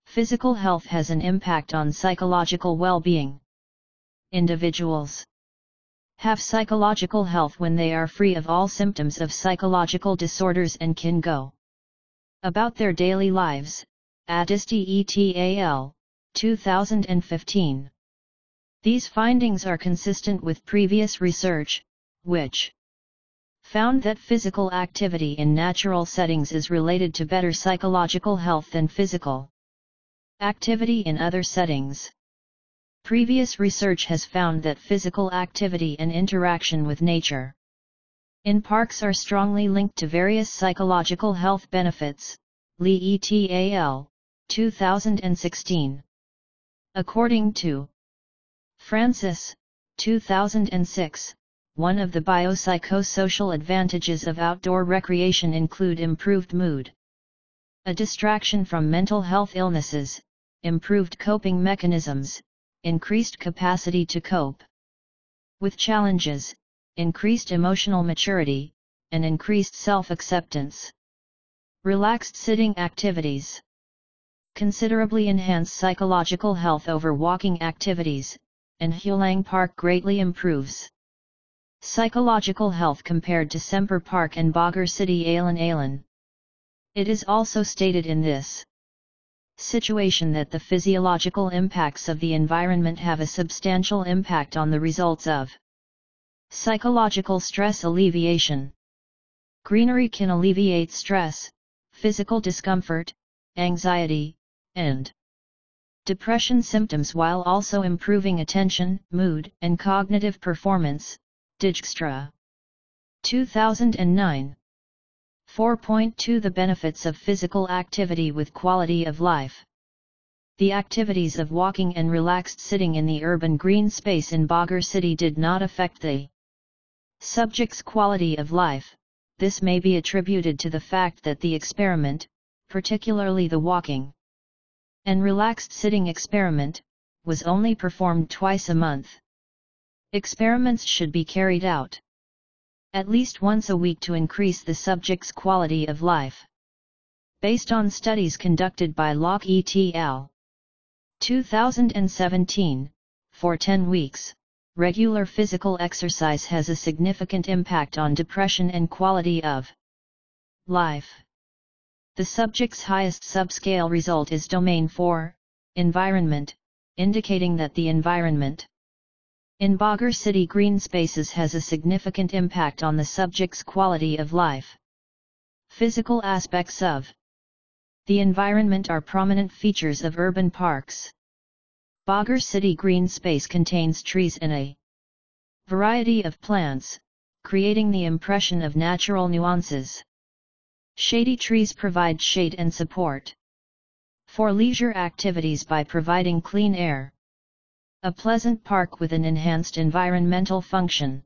Physical health has an impact on psychological well-being. Individuals have psychological health when they are free of all symptoms of psychological disorders and can go about their daily lives. Adisti et al. 2015. These findings are consistent with previous research, which found that physical activity in natural settings is related to better psychological health than physical activity in other settings. Previous research has found that physical activity and interaction with nature in parks are strongly linked to various psychological health benefits. Lee et al. 2016. According to Francis, 2006, one of the biopsychosocial advantages of outdoor recreation include improved mood, a distraction from mental health illnesses, improved coping mechanisms, increased capacity to cope with challenges, increased emotional maturity, and increased self-acceptance. Relaxed sitting activities considerably enhance psychological health over walking activities, and Heulang Park greatly improves Psychological health compared to Sempur Park and Bogor City Alun Alun. It is also stated in this situation that the physiological impacts of the environment have a substantial impact on the results of psychological stress alleviation. Greenery can alleviate stress, physical discomfort, anxiety, and depression symptoms while also improving attention, mood, and cognitive performance. Dijkstra 2009 4.2 The benefits of physical activity with quality of life. The activities of walking and relaxed sitting in the urban green space in Bogor city did not affect the subject's quality of life. This may be attributed to the fact that the experiment, particularly the walking and relaxed sitting experiment, was only performed twice a month. Experiments should be carried out at least once a week to increase the subject's quality of life. Based on studies conducted by Locke et al. 2017, for 10 weeks, regular physical exercise has a significant impact on depression and quality of life. The subject's highest subscale result is domain 4, environment, indicating that the environment in Bogor city green spaces has a significant impact on the subject's quality of life. Physical aspects of the environment are prominent features of urban parks. Bogor city green space contains trees and a variety of plants, creating the impression of natural nuances. Shady trees provide shade and support for leisure activities by providing clean air. A pleasant park with an enhanced environmental function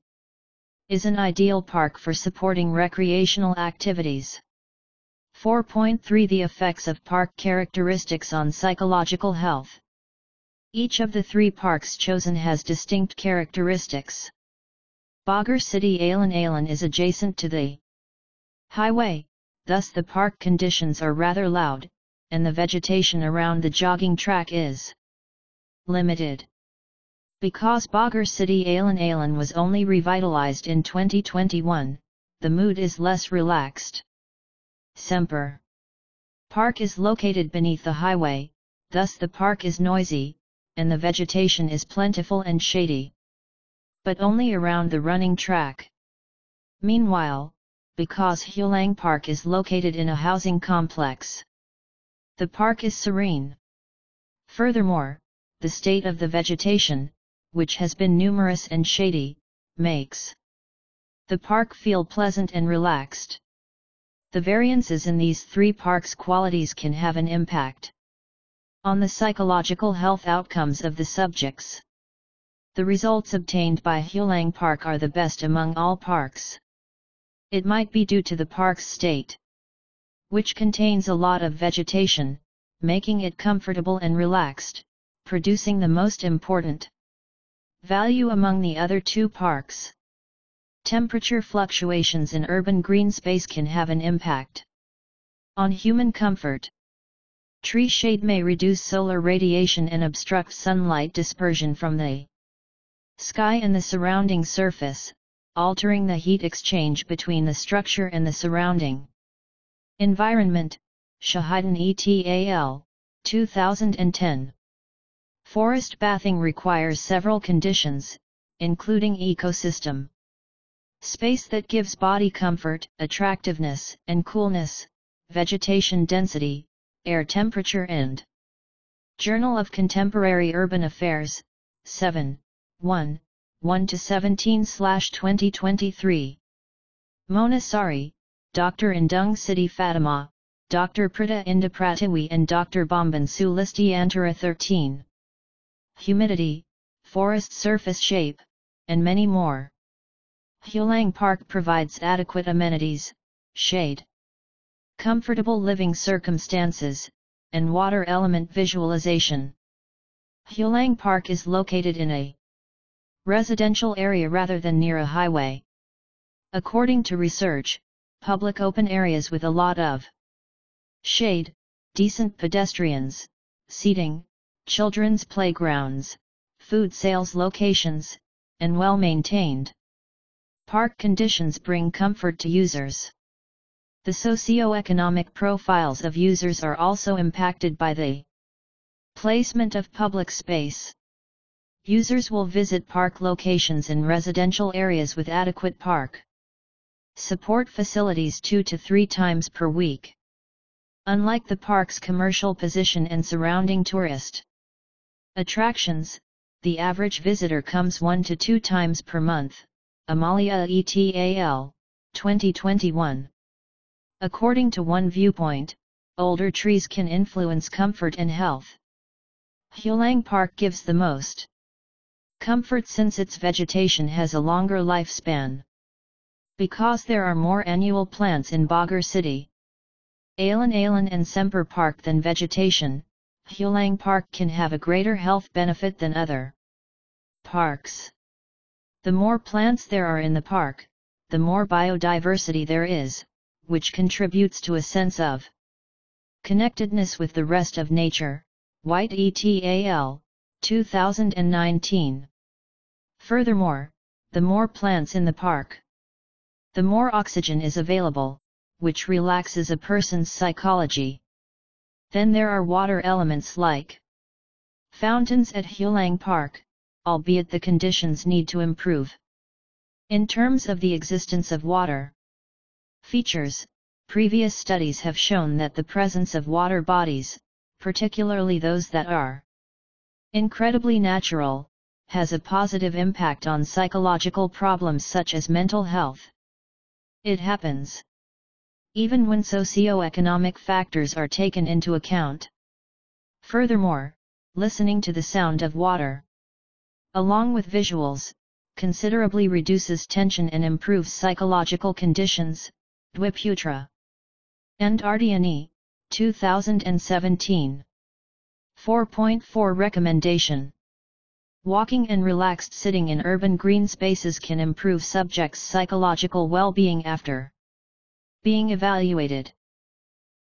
is an ideal park for supporting recreational activities. 4.3 The effects of park characteristics on psychological health. Each of the three parks chosen has distinct characteristics. Bogor City Alun Alun is adjacent to the highway, thus the park conditions are rather loud, and the vegetation around the jogging track is limited. Because Bogor City Alun Alun was only revitalized in 2021, the mood is less relaxed. Sempur Park is located beneath the highway, thus the park is noisy, and the vegetation is plentiful and shady. But only around the running track. Meanwhile, because Heulang Park is located in a housing complex, the park is serene. Furthermore, the state of the vegetation, which has been numerous and shady, makes the park feel pleasant and relaxed. The variances in these three parks' qualities can have an impact on the psychological health outcomes of the subjects. The results obtained by Heulang Park are the best among all parks. It might be due to the park's state, which contains a lot of vegetation, making it comfortable and relaxed, producing the most important Value among the other two parks. Temperature fluctuations in urban green space can have an impact on human comfort. Tree shade may reduce solar radiation and obstruct sunlight dispersion from the sky and the surrounding surface, altering the heat exchange between the structure and the surrounding environment. Shahidan et al. 2010 Forest bathing requires several conditions, including ecosystem. Space that gives body comfort, attractiveness, and coolness, vegetation density, air temperature and Journal of Contemporary Urban Affairs, 7, 1, 1 to 17 2023. Mona Sari, Dr. Indung Siti Fatimah, Dr. Prita Indah Pratiwi and Dr. Bambang Sulistyantara 13 humidity, forest surface shape, and many more. Heulang Park provides adequate amenities, shade, comfortable living circumstances, and water element visualization. Heulang Park is located in a residential area rather than near a highway. According to research, public open areas with a lot of shade, decent pedestrians, seating, children's playgrounds, food sales locations, and well-maintained. Park conditions bring comfort to users. The socio-economic profiles of users are also impacted by the placement of public space. Users will visit park locations in residential areas with adequate park support facilities two to three times per week. Unlike the park's commercial position and surrounding tourist attractions, the average visitor comes one to two times per month. Amalia ETAL 2021 According to one viewpoint, older trees can influence comfort and health. Heulang Park gives the most comfort since its vegetation has a longer lifespan. Because there are more annual plants in Bogor city, Alun Alun and Sempur Park than vegetation, Heulang Park can have a greater health benefit than other parks. The more plants there are in the park, the more biodiversity there is, which contributes to a sense of connectedness with the rest of nature. White ETAL 2019. Furthermore, the more plants in the park, the more oxygen is available, which relaxes a person's psychology. Then there are water elements like fountains at Heulang Park, albeit the conditions need to improve. In terms of the existence of water features, previous studies have shown that the presence of water bodies, particularly those that are incredibly natural, has a positive impact on psychological problems such as mental health. It happens even when socio-economic factors are taken into account. Furthermore, listening to the sound of water, along with visuals, considerably reduces tension and improves psychological conditions. Dwiputra and Ardiani, 2017. 4.4 Recommendation Walking and relaxed sitting in urban green spaces can improve subjects' psychological well-being after being evaluated.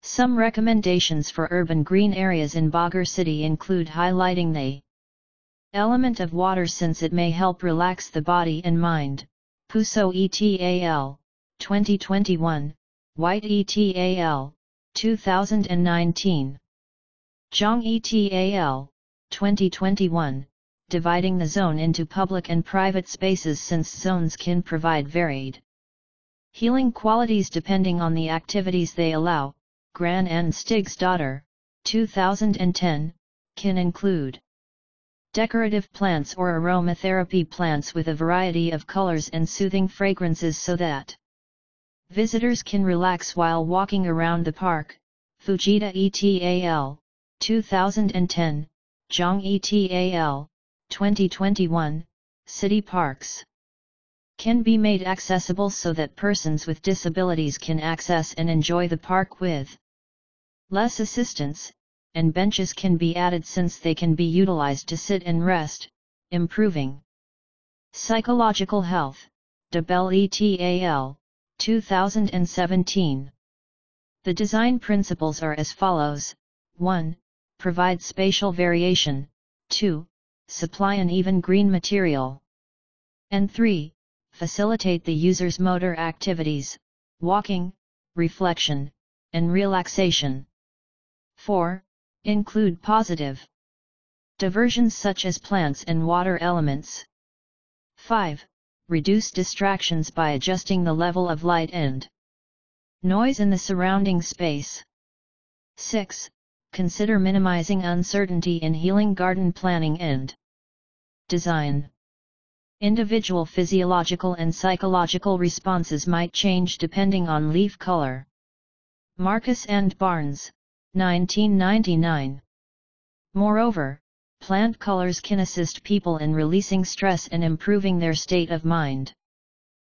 Some recommendations for urban green areas in Bogor city include highlighting the element of water since it may help relax the body and mind. Pouso ETAL 2021, White ETAL 2019. Zhang ETAL 2021, dividing the zone into public and private spaces since zones can provide varied Healing qualities depending on the activities they allow, Grahn and Stigsdotter, 2010, can include decorative plants or aromatherapy plants with a variety of colors and soothing fragrances so that visitors can relax while walking around the park. Fujita ETAL, 2010, Zhang ETAL, 2021, City Parks can be made accessible so that persons with disabilities can access and enjoy the park with less assistance, and benches can be added since they can be utilized to sit and rest, improving psychological health. DeBell ETAL 2017 The design principles are as follows 1. Provide spatial variation, 2. Supply an even green material, and 3 facilitate the user's motor activities, walking, reflection, and relaxation. 4. Include positive diversions such as plants and water elements. 5. Reduce distractions by adjusting the level of light and noise in the surrounding space. 6. Consider minimizing uncertainty in healing garden planning and design. Individual physiological and psychological responses might change depending on leaf color. Marcus and Barnes, 1999. Moreover, plant colors can assist people in releasing stress and improving their state of mind.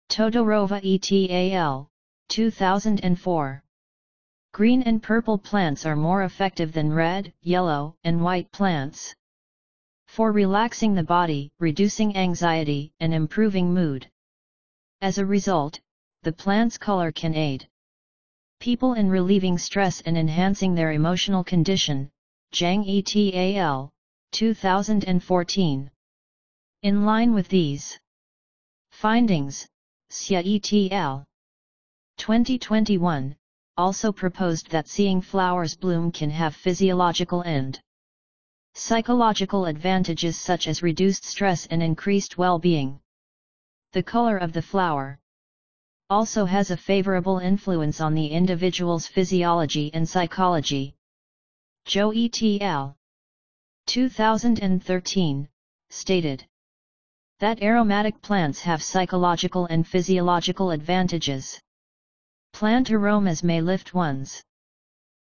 Todorova ETAL, 2004. Green and purple plants are more effective than red, yellow, and white plants for relaxing the body, reducing anxiety, and improving mood. As a result, the plant's color can aid people in relieving stress and enhancing their emotional condition. Zhang ETAL, 2014. In line with these findings, Xia ETL 2021 also proposed that seeing flowers bloom can have physiological and psychological advantages such as reduced stress and increased well-being. The color of the flower also has a favorable influence on the individual's physiology and psychology. Jo et al. 2013, stated that aromatic plants have psychological and physiological advantages. Plant aromas may lift one's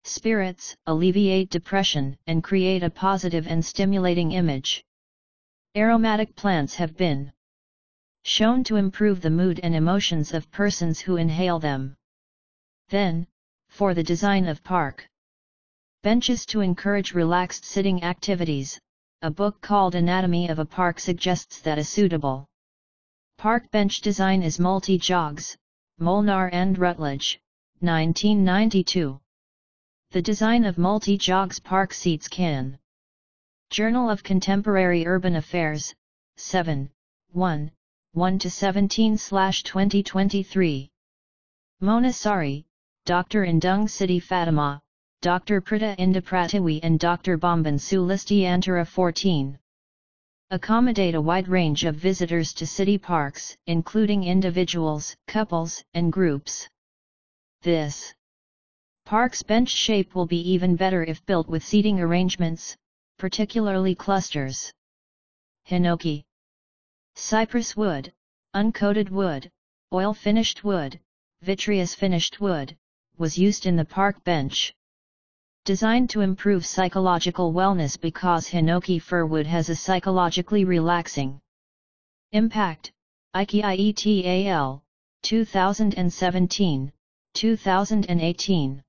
spirits, alleviate depression, and create a positive and stimulating image. Aromatic plants have been shown to improve the mood and emotions of persons who inhale them. Then, for the design of park benches to encourage relaxed sitting activities, a book called Anatomy of a Park suggests that a suitable park bench design is multi-jogs, Molnar and Rutledge, 1992. The design of multi-jogs park seats can. Journal of Contemporary Urban Affairs, 7, 1, 1-17-2023. Mona Sari, Dr. Indung Siti Fatimah, Dr. Prita Indah Pratiwi and Dr. Bambang Sulistyantara 14. Accommodate a wide range of visitors to city parks, including individuals, couples, and groups. This park's bench shape will be even better if built with seating arrangements, particularly clusters. Hinoki Cypress wood, uncoated wood, oil-finished wood, vitreous-finished wood, was used in the park bench. Designed to improve psychological wellness because Hinoki firwood has a psychologically relaxing impact. Ikei 2017, 2018.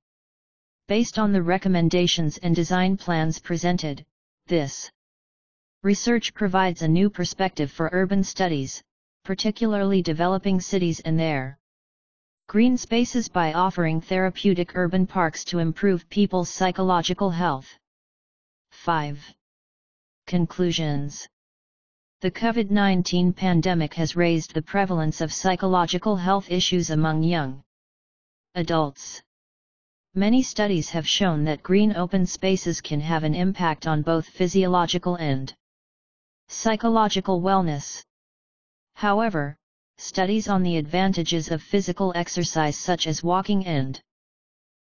Based on the recommendations and design plans presented, this research provides a new perspective for urban studies, particularly developing cities and their green spaces by offering therapeutic urban parks to improve people's psychological health. 5. Conclusions The COVID-19 pandemic has raised the prevalence of psychological health issues among young adults. Many studies have shown that green open spaces can have an impact on both physiological and psychological wellness. However, studies on the advantages of physical exercise such as walking and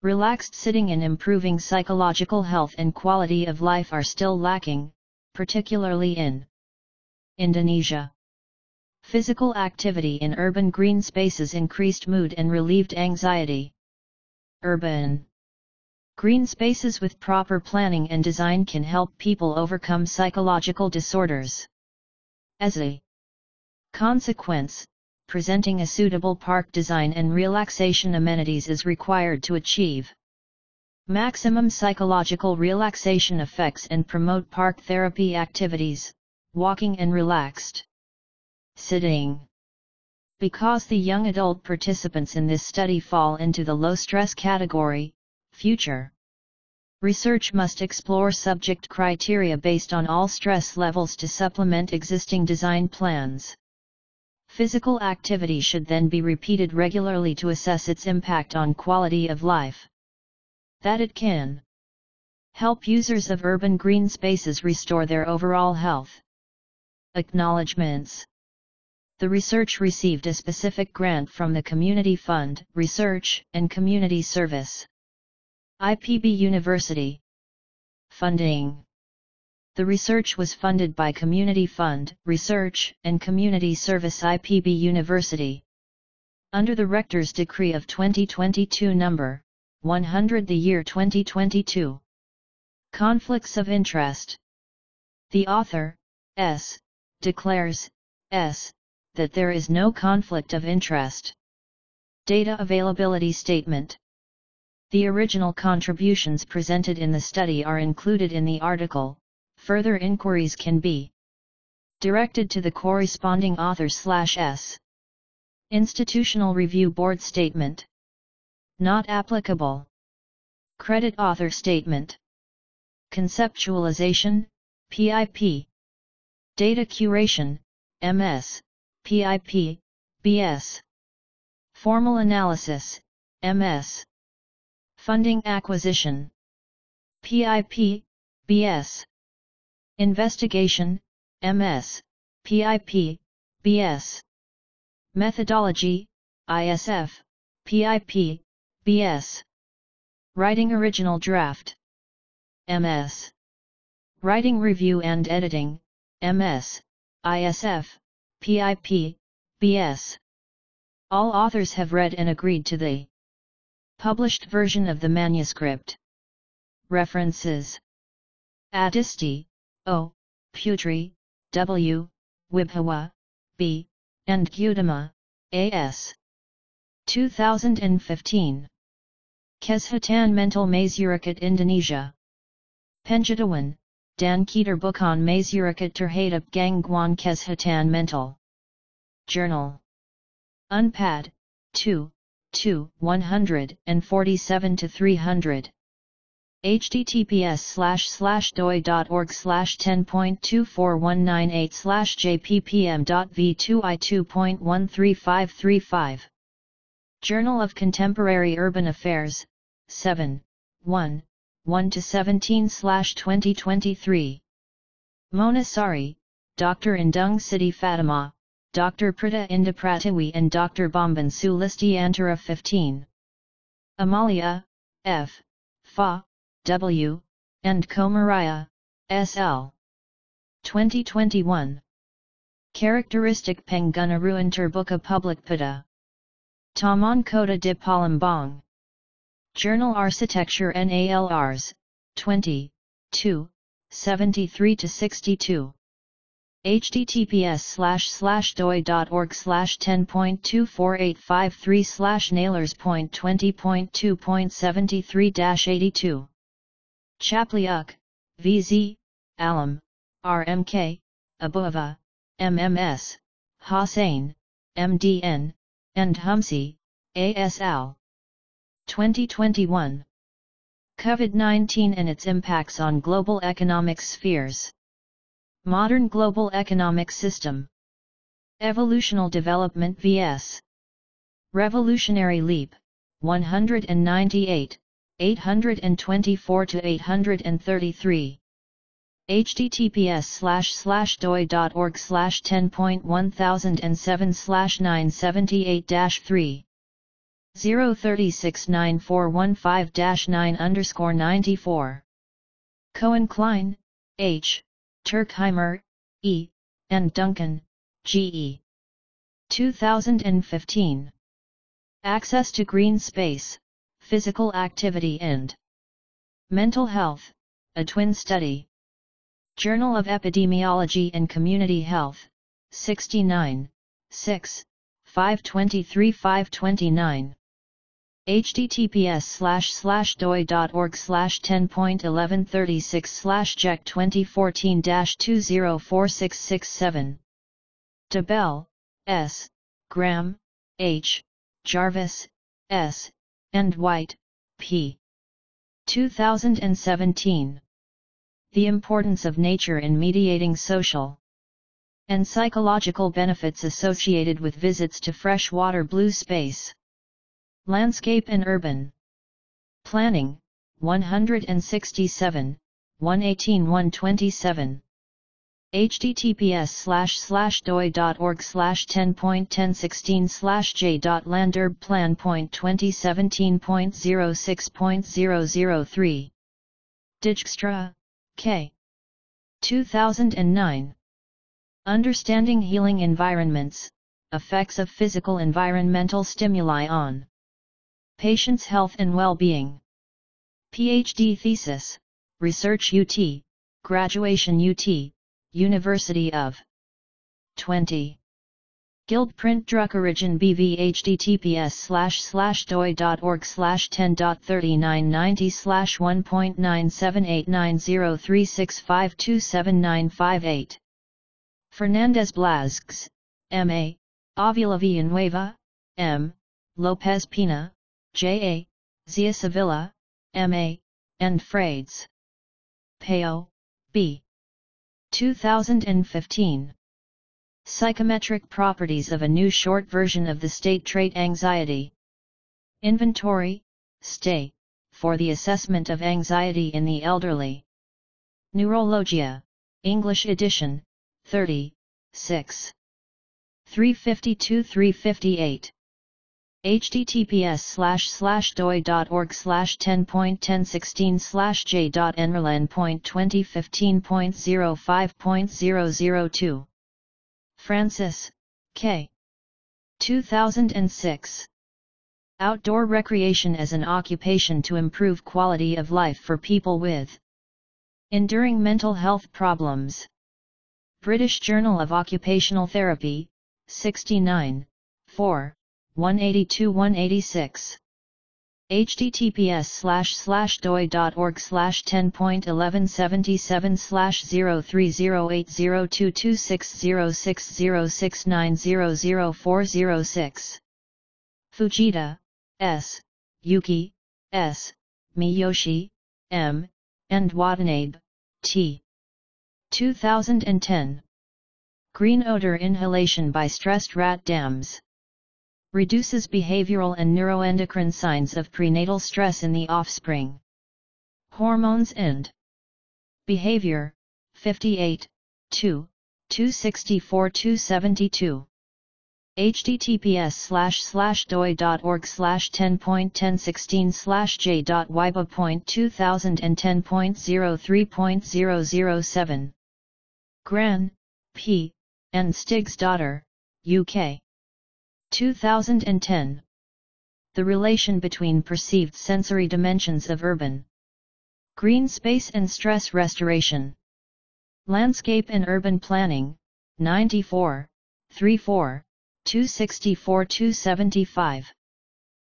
relaxed sitting in improving psychological health and quality of life are still lacking, particularly in Indonesia. Physical activity in urban green spaces increased mood and relieved anxiety. Urban Green spaces with proper planning and design can help people overcome psychological disorders. As a consequence, presenting a suitable park design and relaxation amenities is required to achieve maximum psychological relaxation effects and promote park therapy activities, walking and relaxed sitting. Because the young adult participants in this study fall into the low stress category, future research must explore subject criteria based on all stress levels to supplement existing design plans. Physical activity should then be repeated regularly to assess its impact on quality of life. That it can help users of urban green spaces restore their overall health. Acknowledgements The research received a specific grant from the Community Fund, Research and Community Service. IPB University Funding the research was funded by Community Fund, Research and Community Service IPB University. Under the Rector's Decree of 2022 No. 100 the year 2022. Conflicts of Interest The author, S, declares, S, that there is no conflict of interest. Data Availability Statement The original contributions presented in the study are included in the article, further inquiries can be directed to the corresponding author slash s. Institutional Review Board Statement. Not applicable. Credit Author Statement. Conceptualization, PIP Data Curation, MS, PIP, BS Formal Analysis, MS Funding Acquisition. PIP, BS Investigation, MS, PIP, BS Methodology, ISF, PIP, BS Writing Original Draft MS Writing Review and Editing, MS, ISF, PIP, BS All authors have read and agreed to the published version of the manuscript. References. Adisti, O, Putri, W, Wibhawa, B, and Gudama, A.S. 2015. Kesehatan Mental Masyarakat Indonesia. Penjadawaan, Dan Keter Bukan Masyarakat Terhadap Gangguan Kesehatan Mental. Journal. Unpad, 2, 2, 147 to 300 https slash slash doi.org slash 10.24198 slash jppm.v2i2.13535 Journal of Contemporary Urban Affairs, 7, 1, 1 to 17 slash 2023 Mona Sari, Dr. Indung Siti Fatimah, Dr. Prita Indah Pratiwi and Dr. Bambang Sulistyantara 15 Amalia, F. Fa, W, and Komariya, S.L. 2021. Characteristic Penggunaan Terbuka Public Pada. Taman Kota de Palembang. Journal Architecture NALRs, 20, 2, 73 to 62 https slash slash doi.org slash 10.24853 slash nailers.20.2.73 82 Chapliuk, VZ, Alam, RMK, Abuava, MMS, Hossain, MDN, and Humsi, ASL. 2021 COVID-19 and its impacts on global economic spheres. Modern Global Economic System Evolutional Development vs. Revolutionary Leap, 198 824 to 833. https slash slash doi.org slash 10.1007 slash 978 3 0369415 underscore 94 Cohen-Cline, H, Turkheimer, E, and Duncan, G. E. 2015 Access to Green Space Physical Activity and Mental Health, a Twin Study. Journal of Epidemiology and Community Health, 69, 6, 523-529. https slash slash doi.org slash 10.1136 slash jec 2014-204667. DeBell, S., Graham, H., Jarvis, S., and White, P. 2017. The Importance of Nature in Mediating Social and Psychological Benefits Associated with Visits to Freshwater Blue Space. Landscape and Urban Planning, 167, 118-127 https slash slash doi.org slash 10.1016 slash j.landurbplan.2017.06.003 Dijkstra, K. 2009 Understanding Healing Environments, Effects of Physical Environmental Stimuli on. Patients' Health and Well-Being. PhD Thesis, Research UT, Graduation UT, University of Twente. Guild Print Druck Origin BV https slash slash doi.org slash 10.3990 slash 1.97890365279558 Fernandez Blazquez, M.A., Avila Villanueva, M., Lopez Pina, J.A., Zia Sevilla, M.A., and Frades. Peo, B. 2015 Psychometric properties of a new short version of the state trait anxiety. Inventory, STAI, for the assessment of anxiety in the elderly. Neurologia, English edition, 30, 6. 352-358 https slash slash doi.org slash 10.1016 slash j.nrlan.2015.05.002 Francis, K. 2006 Outdoor recreation as an occupation to improve quality of life for people with enduring mental health problems. British Journal of Occupational Therapy, 69, 4. 182-186 https slash slash doi.org slash 10.1177 slash 030802260606900406 Fujita, S, Yuki, S, Miyoshi, M, and Watanabe, T. 2010 Green odor inhalation by stressed rat dams reduces behavioral and neuroendocrine signs of prenatal stress in the offspring. Hormones and Behavior, 58, 2, 264-272 https slash slash doi.org slash 10.1016 slash j.wiba.2010.03.007 Grahn, P, and Stigsdotter, UK 2010 The relation between perceived sensory dimensions of urban green space and stress restoration. Landscape and Urban Planning, 94, 34, 264-275.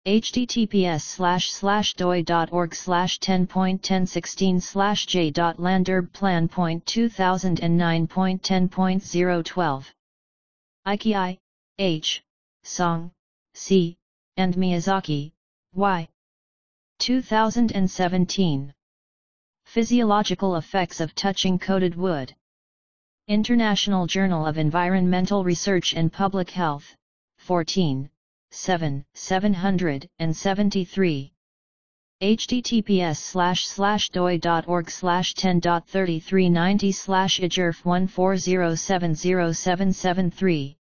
https slash slash doi.org slash 10.1016 slash j.landurbplan.2009.10.012. Ikei, H. Song, C, and Miyazaki, Y. 2017. Physiological effects of touching coated wood. International Journal of Environmental Research and Public Health, 14, 7, 773. https slash slash doi.org slash 10.3390 slash IGERF 140707773.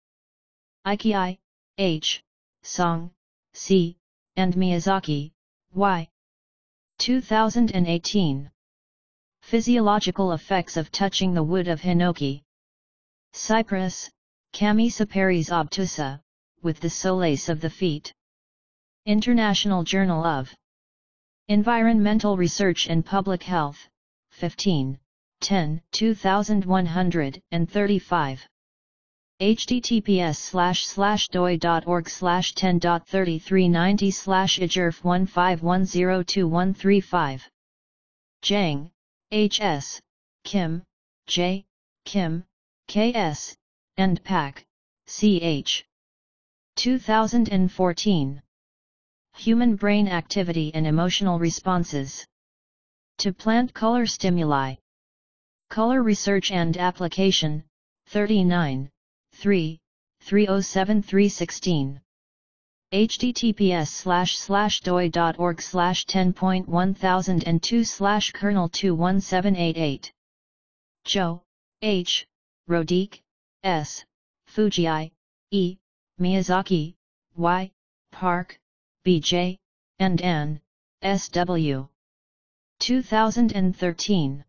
Ikei, H, Song, C, and Miyazaki, Y. 2018. Physiological effects of touching the wood of hinoki. Cypress, Chamaecyparis obtusa, with the solace of the feet. International Journal of Environmental Research and Public Health, 15, 10, 2135 https slash slash doi.org slash 10.3390 slash IGERF 1510235 Jang, H.S., Kim, J, Kim, K.S., and Pak, C.H. 2014 Human Brain Activity and Emotional Responses to Plant Color Stimuli Color Research and Application, 39 3, 307316. https slash slash doi.org slash 10.1002 slash kernel 21788. Jo, H, Rodiek, S, Fujii, E, Miyazaki, Y, Park, BJ, and N, SW. 2013.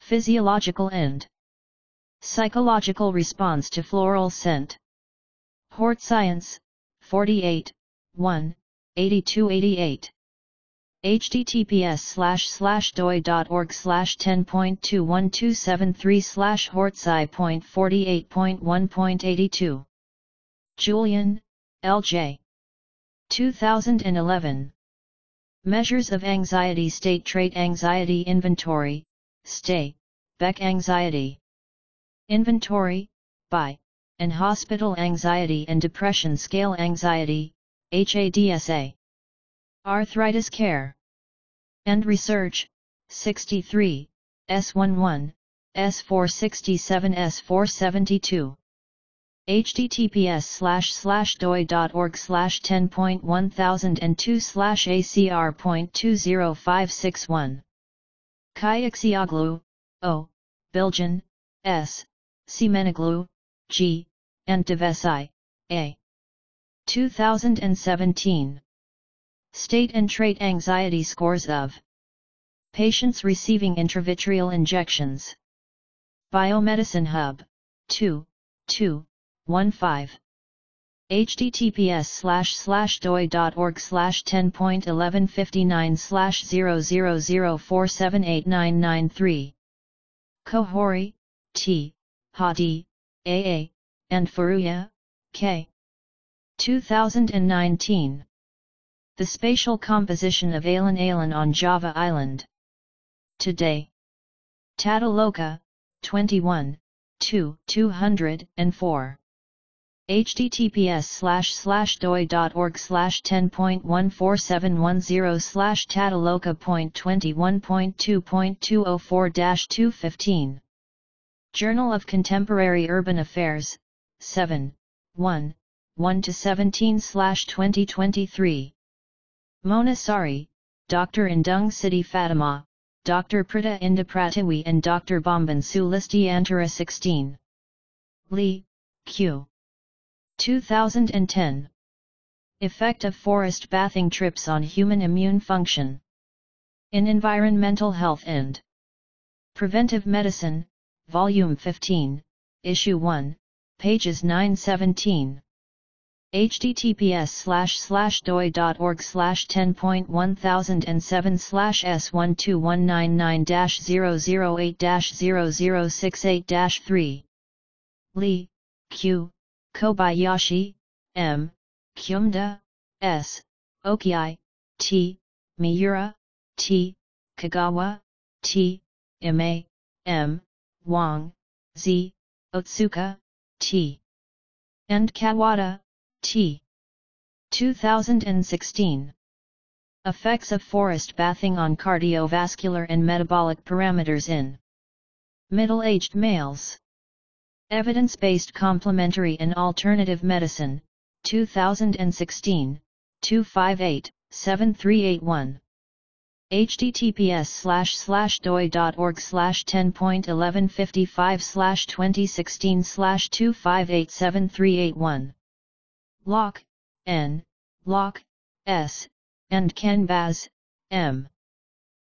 Physiological end. Psychological response to floral scent. Hort Science, 48, 1, 8288. https slash slash doi.org slash 10.21273 slash hortsci.48.1.82. Julian, L.J. 2011. Measures of Anxiety State Trait Anxiety Inventory, STAI, Beck Anxiety. Inventory, by, and Hospital Anxiety and Depression Scale Anxiety, HADSA. Arthritis Care. and Research, 63, S11, S467 S472. https slash slash doi.org slash 10.1002 slash acr.20561 Kayakcioglu, O, Bilgen, S, Simenoglu, G, and Devesi, A. 2017 State and trait anxiety scores of patients receiving intravitreal injections. Biomedicine Hub 2, 2, 1 5 https slash slash doi.org slash 10.1159 slash 0004789993 Kohori, T, Hadi, AA, and Furuya, K. 2019 The Spatial Composition of Alun Alun on Java Island. Today. Tataloka, 21, 2, 204 https slash slash doi.org slash 10.14710 slash tataloka.21.2.204 215 Journal of Contemporary Urban Affairs 7 1 1 to 17 slash 2023 Mona Sari, Dr. Indung Siti Fatimah, Dr. Prita Indah Pratiwi and Dr. Bambang Sulistyantara 16 Li, Q. 2010 Effect of forest bathing trips on human immune function. In Environmental Health and Preventive Medicine, Volume 15, Issue 1, pages 917. https slash slash doi.org slash 10.1007 slash s12199 008 0068 3 Li, Q. Kobayashi, M, Kyumda, S, Ochiai, T, Miura, T, Kagawa, T, Ime, M, Wang, Z, Otsuka, T. and Kawada, T. 2016. Effects of forest bathing on cardiovascular and metabolic parameters in middle-aged males. Evidence-Based Complementary and Alternative Medicine, 2016, 258-7381. Https slash slash doi.org slash 10.1155 slash 2016 slash 2587381. Locke, N, Locke, S, and Canbaz, M.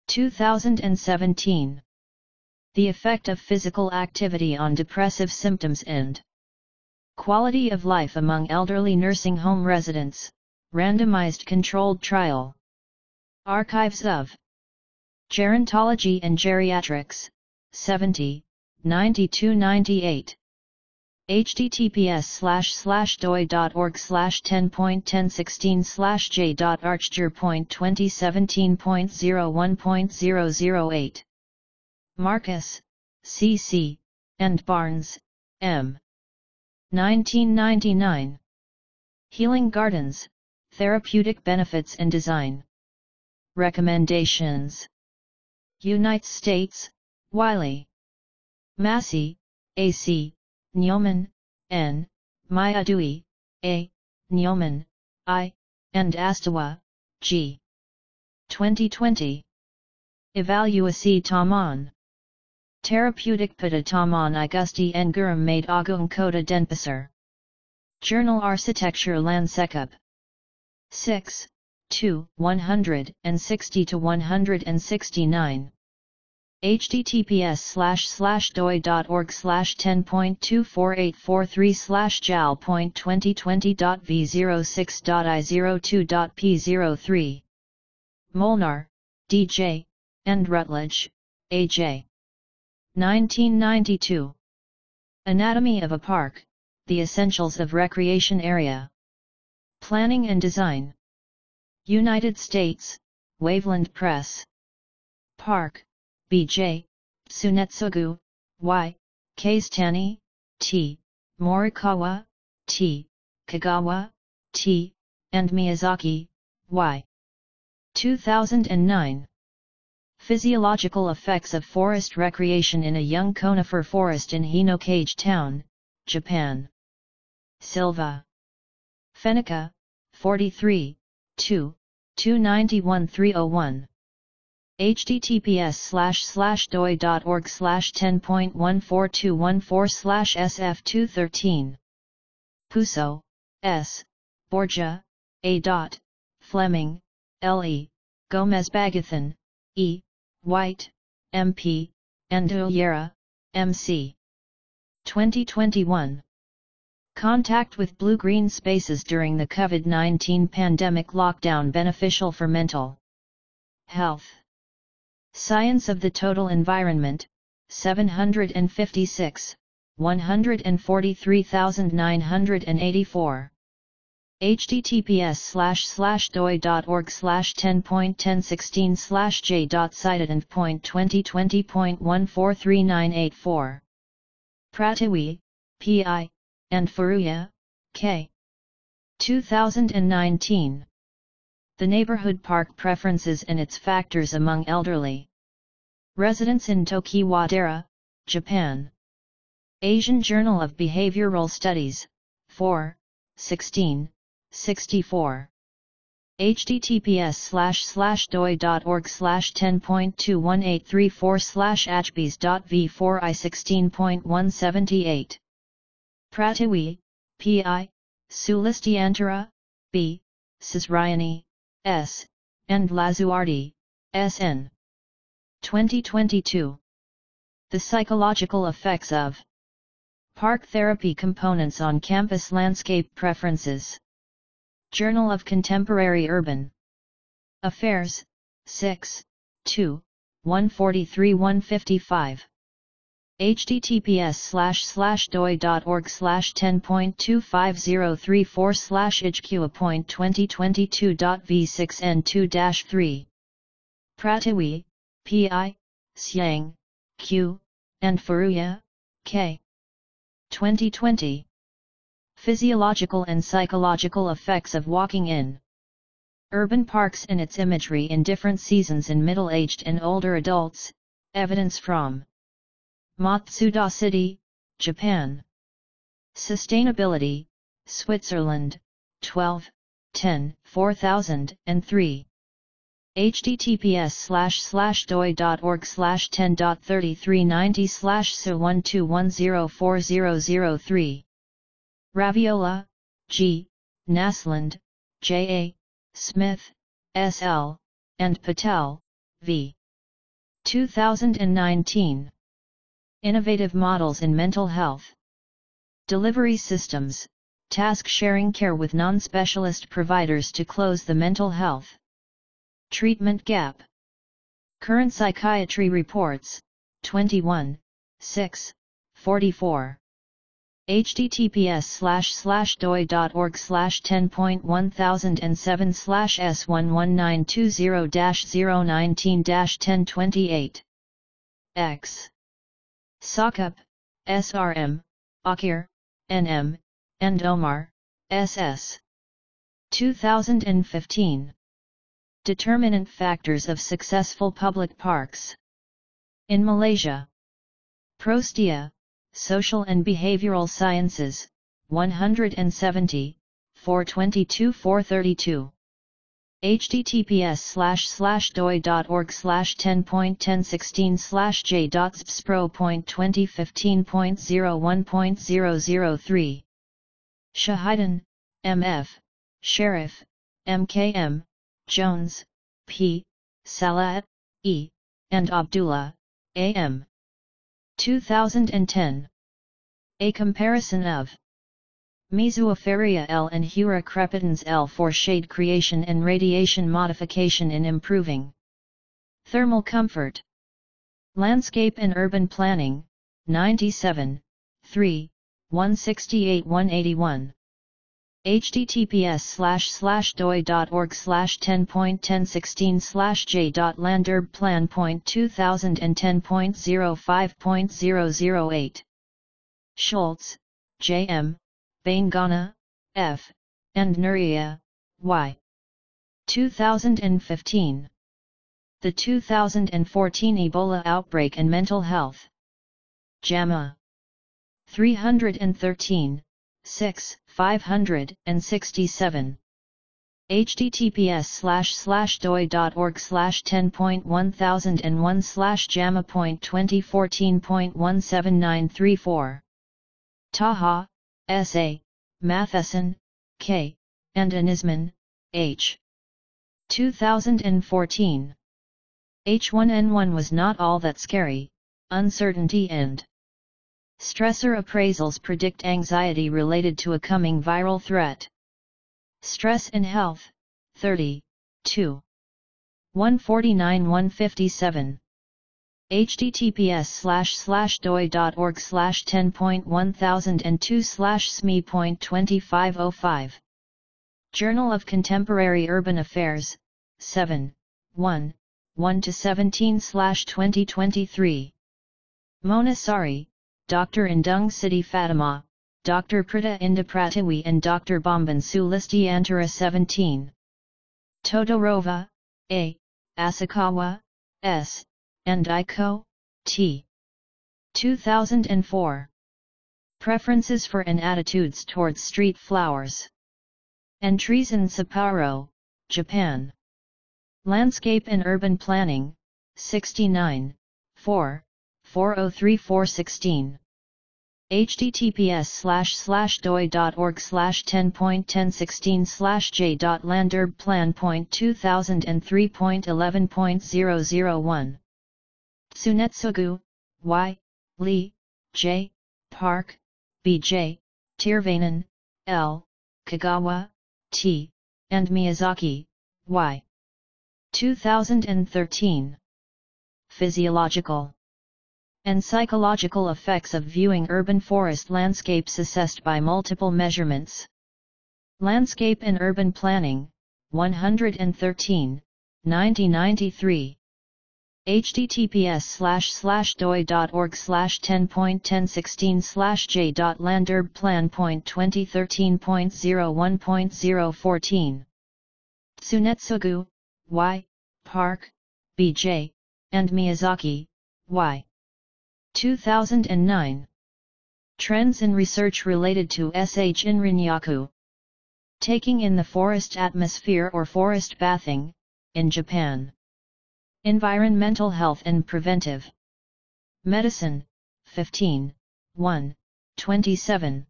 2017 the effect of physical activity on depressive symptoms and quality of life among elderly nursing home residents, randomized controlled trial. Archives of Gerontology and Geriatrics, 70, 92-98 https slash slash doi.org slash 10.1016 slash j.archger.2017.01.008 Marcus, C.C., and Barnes, M. 1999. Healing Gardens, Therapeutic Benefits and Design. Recommendations. United States, Wiley. Massey, A.C., Nyoman, N., Mayadui, A., Nyoman, I., and Astawa, G. 2020. Evaluasi Taman. Therapeutic Pada Taman Igusti Ngurum made Agung Kota Denpasar. Journal Architecture Lansekup. 6, 2, 160 to 169. https slash slash doi.org slash 10.24843 slash jal.2020.v06.i02.p03 Molnar, DJ, and Rutledge, A.J. 1992. Anatomy of a Park, The Essentials of Recreation Area. Planning and Design. United States, Waveland Press. Park, B.J., Tsunetsugu, Y., Kasetani, T., Morikawa, T., Kagawa, T., and Miyazaki, Y. 2009. Physiological effects of forest recreation in a young conifer forest in Hinokage Town, Japan. Silva. Fennica, 43, 2, 291 301 https slash slash doi.org slash 10.14214 slash sf213 Pouso, S. Borja, A. Dot, Fleming, L. E., Gomez Baggethun, E. White, MP, and Uyarra, MC. 2021 Contact with blue-green spaces during the COVID-19 pandemic lockdown beneficial for mental health. Science of the Total Environment, 756, 143984. https slash slash doi.org slash 10.1016 slash j cited and point 2020.143984. Pratiwi, P.I., and Furuya, K. 2019 the neighborhood park preferences and its factors among elderly residents in Tokiwadaira, Japan. Asian Journal of Behavioral Studies, 4, 16, 64. https slash slash doi.org slash 10.21834 slash hbs.v4 i 16.178. Pratiwi, P.I., Sulistyantara, B., Sisrayani, S. and Lazuardi, S.N. 2022. The psychological effects of park therapy components on campus landscape preferences. Journal of Contemporary Urban Affairs, 6, 2, 143-155 https slash slash doi.org slash 10.25034 slash hqa.2022.v6n2-3 Pratiwi, P.I., Xiang, Q, and Furuya, K. 2020 Physiological and psychological effects of walking in urban parks and its imagery in different seasons in middle-aged and older adults, evidence from Matsudo City, Japan. Sustainability, Switzerland, 12, 10, 4003. https slash slash doi.org slash 10.3390 slash 12104003. Raviola, G, Nasland, J. A., Smith, S. L., and Patel, V. 2019. Innovative Models in Mental Health. Delivery Systems, Task Sharing Care with Non-Specialist Providers to Close the Mental Health. Treatment Gap. Current Psychiatry Reports, 21, 6, 44 https slash slash doi.org slash 10.1007 slash s11920 019 1028 x Sakup, SRM, Akir, NM, and Omar, SS. 2015. Determinant Factors of Successful Public Parks. In Malaysia. Procedia, Social and Behavioral Sciences, 170, 422 432 https slash slash doi.org slash 10.1016 slash j j.spro.2015.01.003 Shahidan, M.F., Sheriff, M.K.M., Jones, P., Salat, E., and Abdullah, A.M. 2010 A comparison of Mesua ferrea L and Hura crepitans L for shade creation and radiation modification in improving thermal comfort. Landscape and Urban Planning, 97, 3, 168-181. https slash slash doi.org slash 10.1016 slash j.landurbplan.2010.05.008 Schultz, J.M., Baingana, F., and Nuria, Y. 2015. The 2014 Ebola Outbreak and Mental Health. JAMA. 313, 6, 567. https slash slash doi.org slash 10.1001 slash JAMA.2014.17934 Taha, S.A., Matheson, K., and Anisman, H. 2014. H1N1 was not all that scary, uncertainty and stressor appraisals predict anxiety related to a coming viral threat. Stress and Health, 30, 2. 149-157 https slash slash doi.org slash 10.1002 slash sme.2505 Journal of Contemporary Urban Affairs, 7, 1, 1 to 17 slash 2023 Mona Sari, Dr. Indung Siti Fatimah, Dr. Prita Indah Pratiwi and Dr. Bambang Sulistyantara 17 Todorova, A, Asakawa, S, and Aikoh, T. 2004. Preferences for and Attitudes Towards Street Flowers. and trees in Sapporo, Japan. Landscape and Urban Planning, 69, 4, 403-416. https slash slash doi.org slash 10.1016 slash j.landurbplan.2003.11.001 Tsunetsugu, Y, Lee, J, Park, B.J., Tyrväinen, L, Kagawa, T, and Miyazaki, Y. 2013. Physiological and psychological effects of viewing urban forest landscapes assessed by multiple measurements. Landscape and Urban Planning, 113, 1993 https slash slash doi.org slash 10.1016 slash j.landurbplan.2013.01.014 Tsunetsugu, Y, Park, B.J., and Miyazaki, Y. 2009 Trends in research related to Shinrin-yoku Taking in the forest atmosphere or forest bathing, in Japan Environmental Health and Preventive Medicine, 15, 1, 27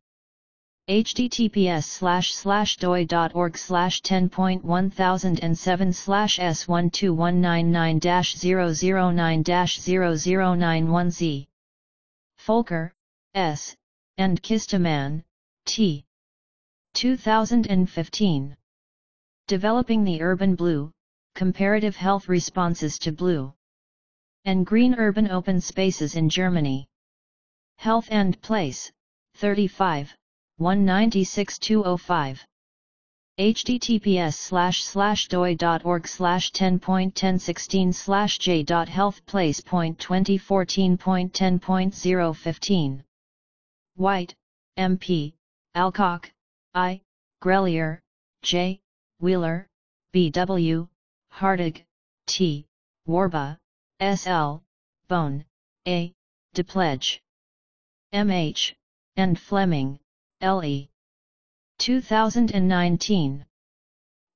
https slash slash doi.org slash 10.1007 slash s12199 009 0091z Völker, S., and Kistemann, T. 2015. Developing the Urban Blue, Comparative Health Responses to Blue and Green Urban Open Spaces in Germany. Health and Place, 35, 196-205. https slash slash doi.org slash 10.1016 slash j.healthplace.2014.10.015 White, MP, Alcock, I, Grellier, J, Wheeler, B.W., Hartig, T, Warber, S.L., Bone, A, DePledge, M.H., and Fleming, L.E. 2019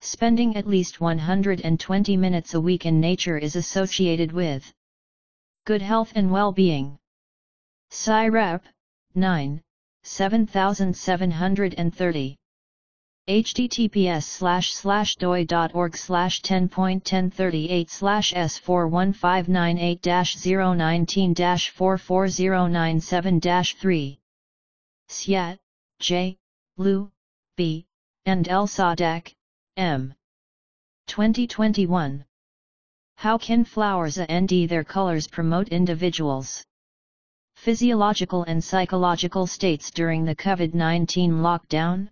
Spending at least 120 minutes a week in nature is associated with good health and well-being. SciRep, 9, 7730 https slash slash doi.org slash 10.1038 slash s41598 019 44097 3 Syat, J, Lu, B, and El Sadek, M. 2021 How can flowers and their colors promote individuals' physiological and psychological states during the COVID-19 lockdown?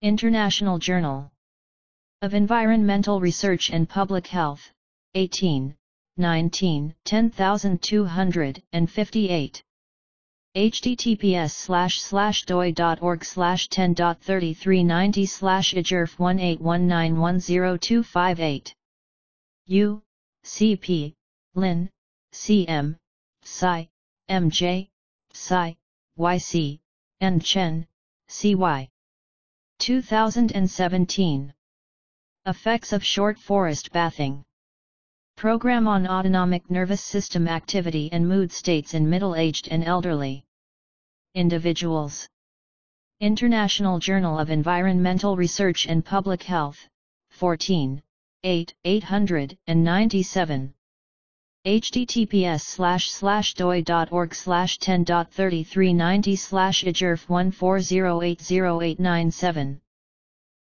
International Journal of Environmental Research and Public Health, 18, 19, 10258. https slash slash doi.org slash 10.3390 slash ijerph 1819102258. Yu, CP, Lin, CM, Tsai, MJ, Tsai, YC, and Chen, CY 2017 Effects of short forest bathing. Program on autonomic nervous system activity and mood states in middle-aged and elderly. Individuals. International Journal of Environmental Research and Public Health, 14, 8, 897 https slash slash doi.org slash 10.3390 slash ijerph 140808997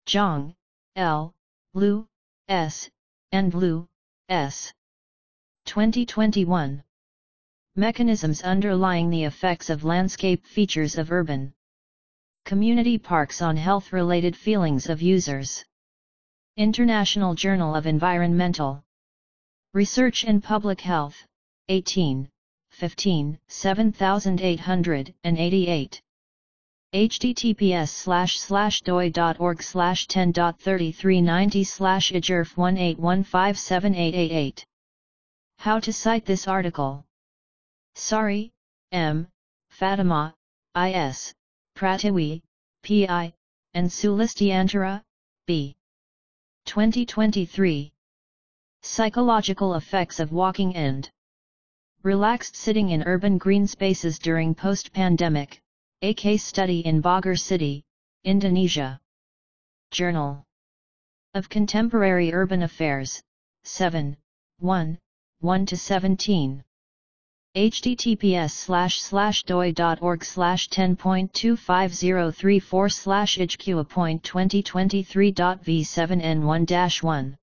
Zhang, L, Lu, S, and Lu, S. 2021 Mechanisms underlying the effects of landscape features of urban community parks on health-related feelings of users. International Journal of Environmental Research and Public Health, 18, 15, 7888. https slash slash doi.org slash 10.3390 slash ijerph 18157888. How to cite this article. Sari, M, Fatimah, I.S., Pratiwi, P.I., and Sulistyantara, B. 2023 Psychological effects of walking and relaxed sitting in urban green spaces during post-pandemic, a case study in Bogor City, Indonesia. Journal of Contemporary Urban Affairs, 7, 1, 1-17 https slash slash doi.org slash 10.25034 slash 2023.v7n1-1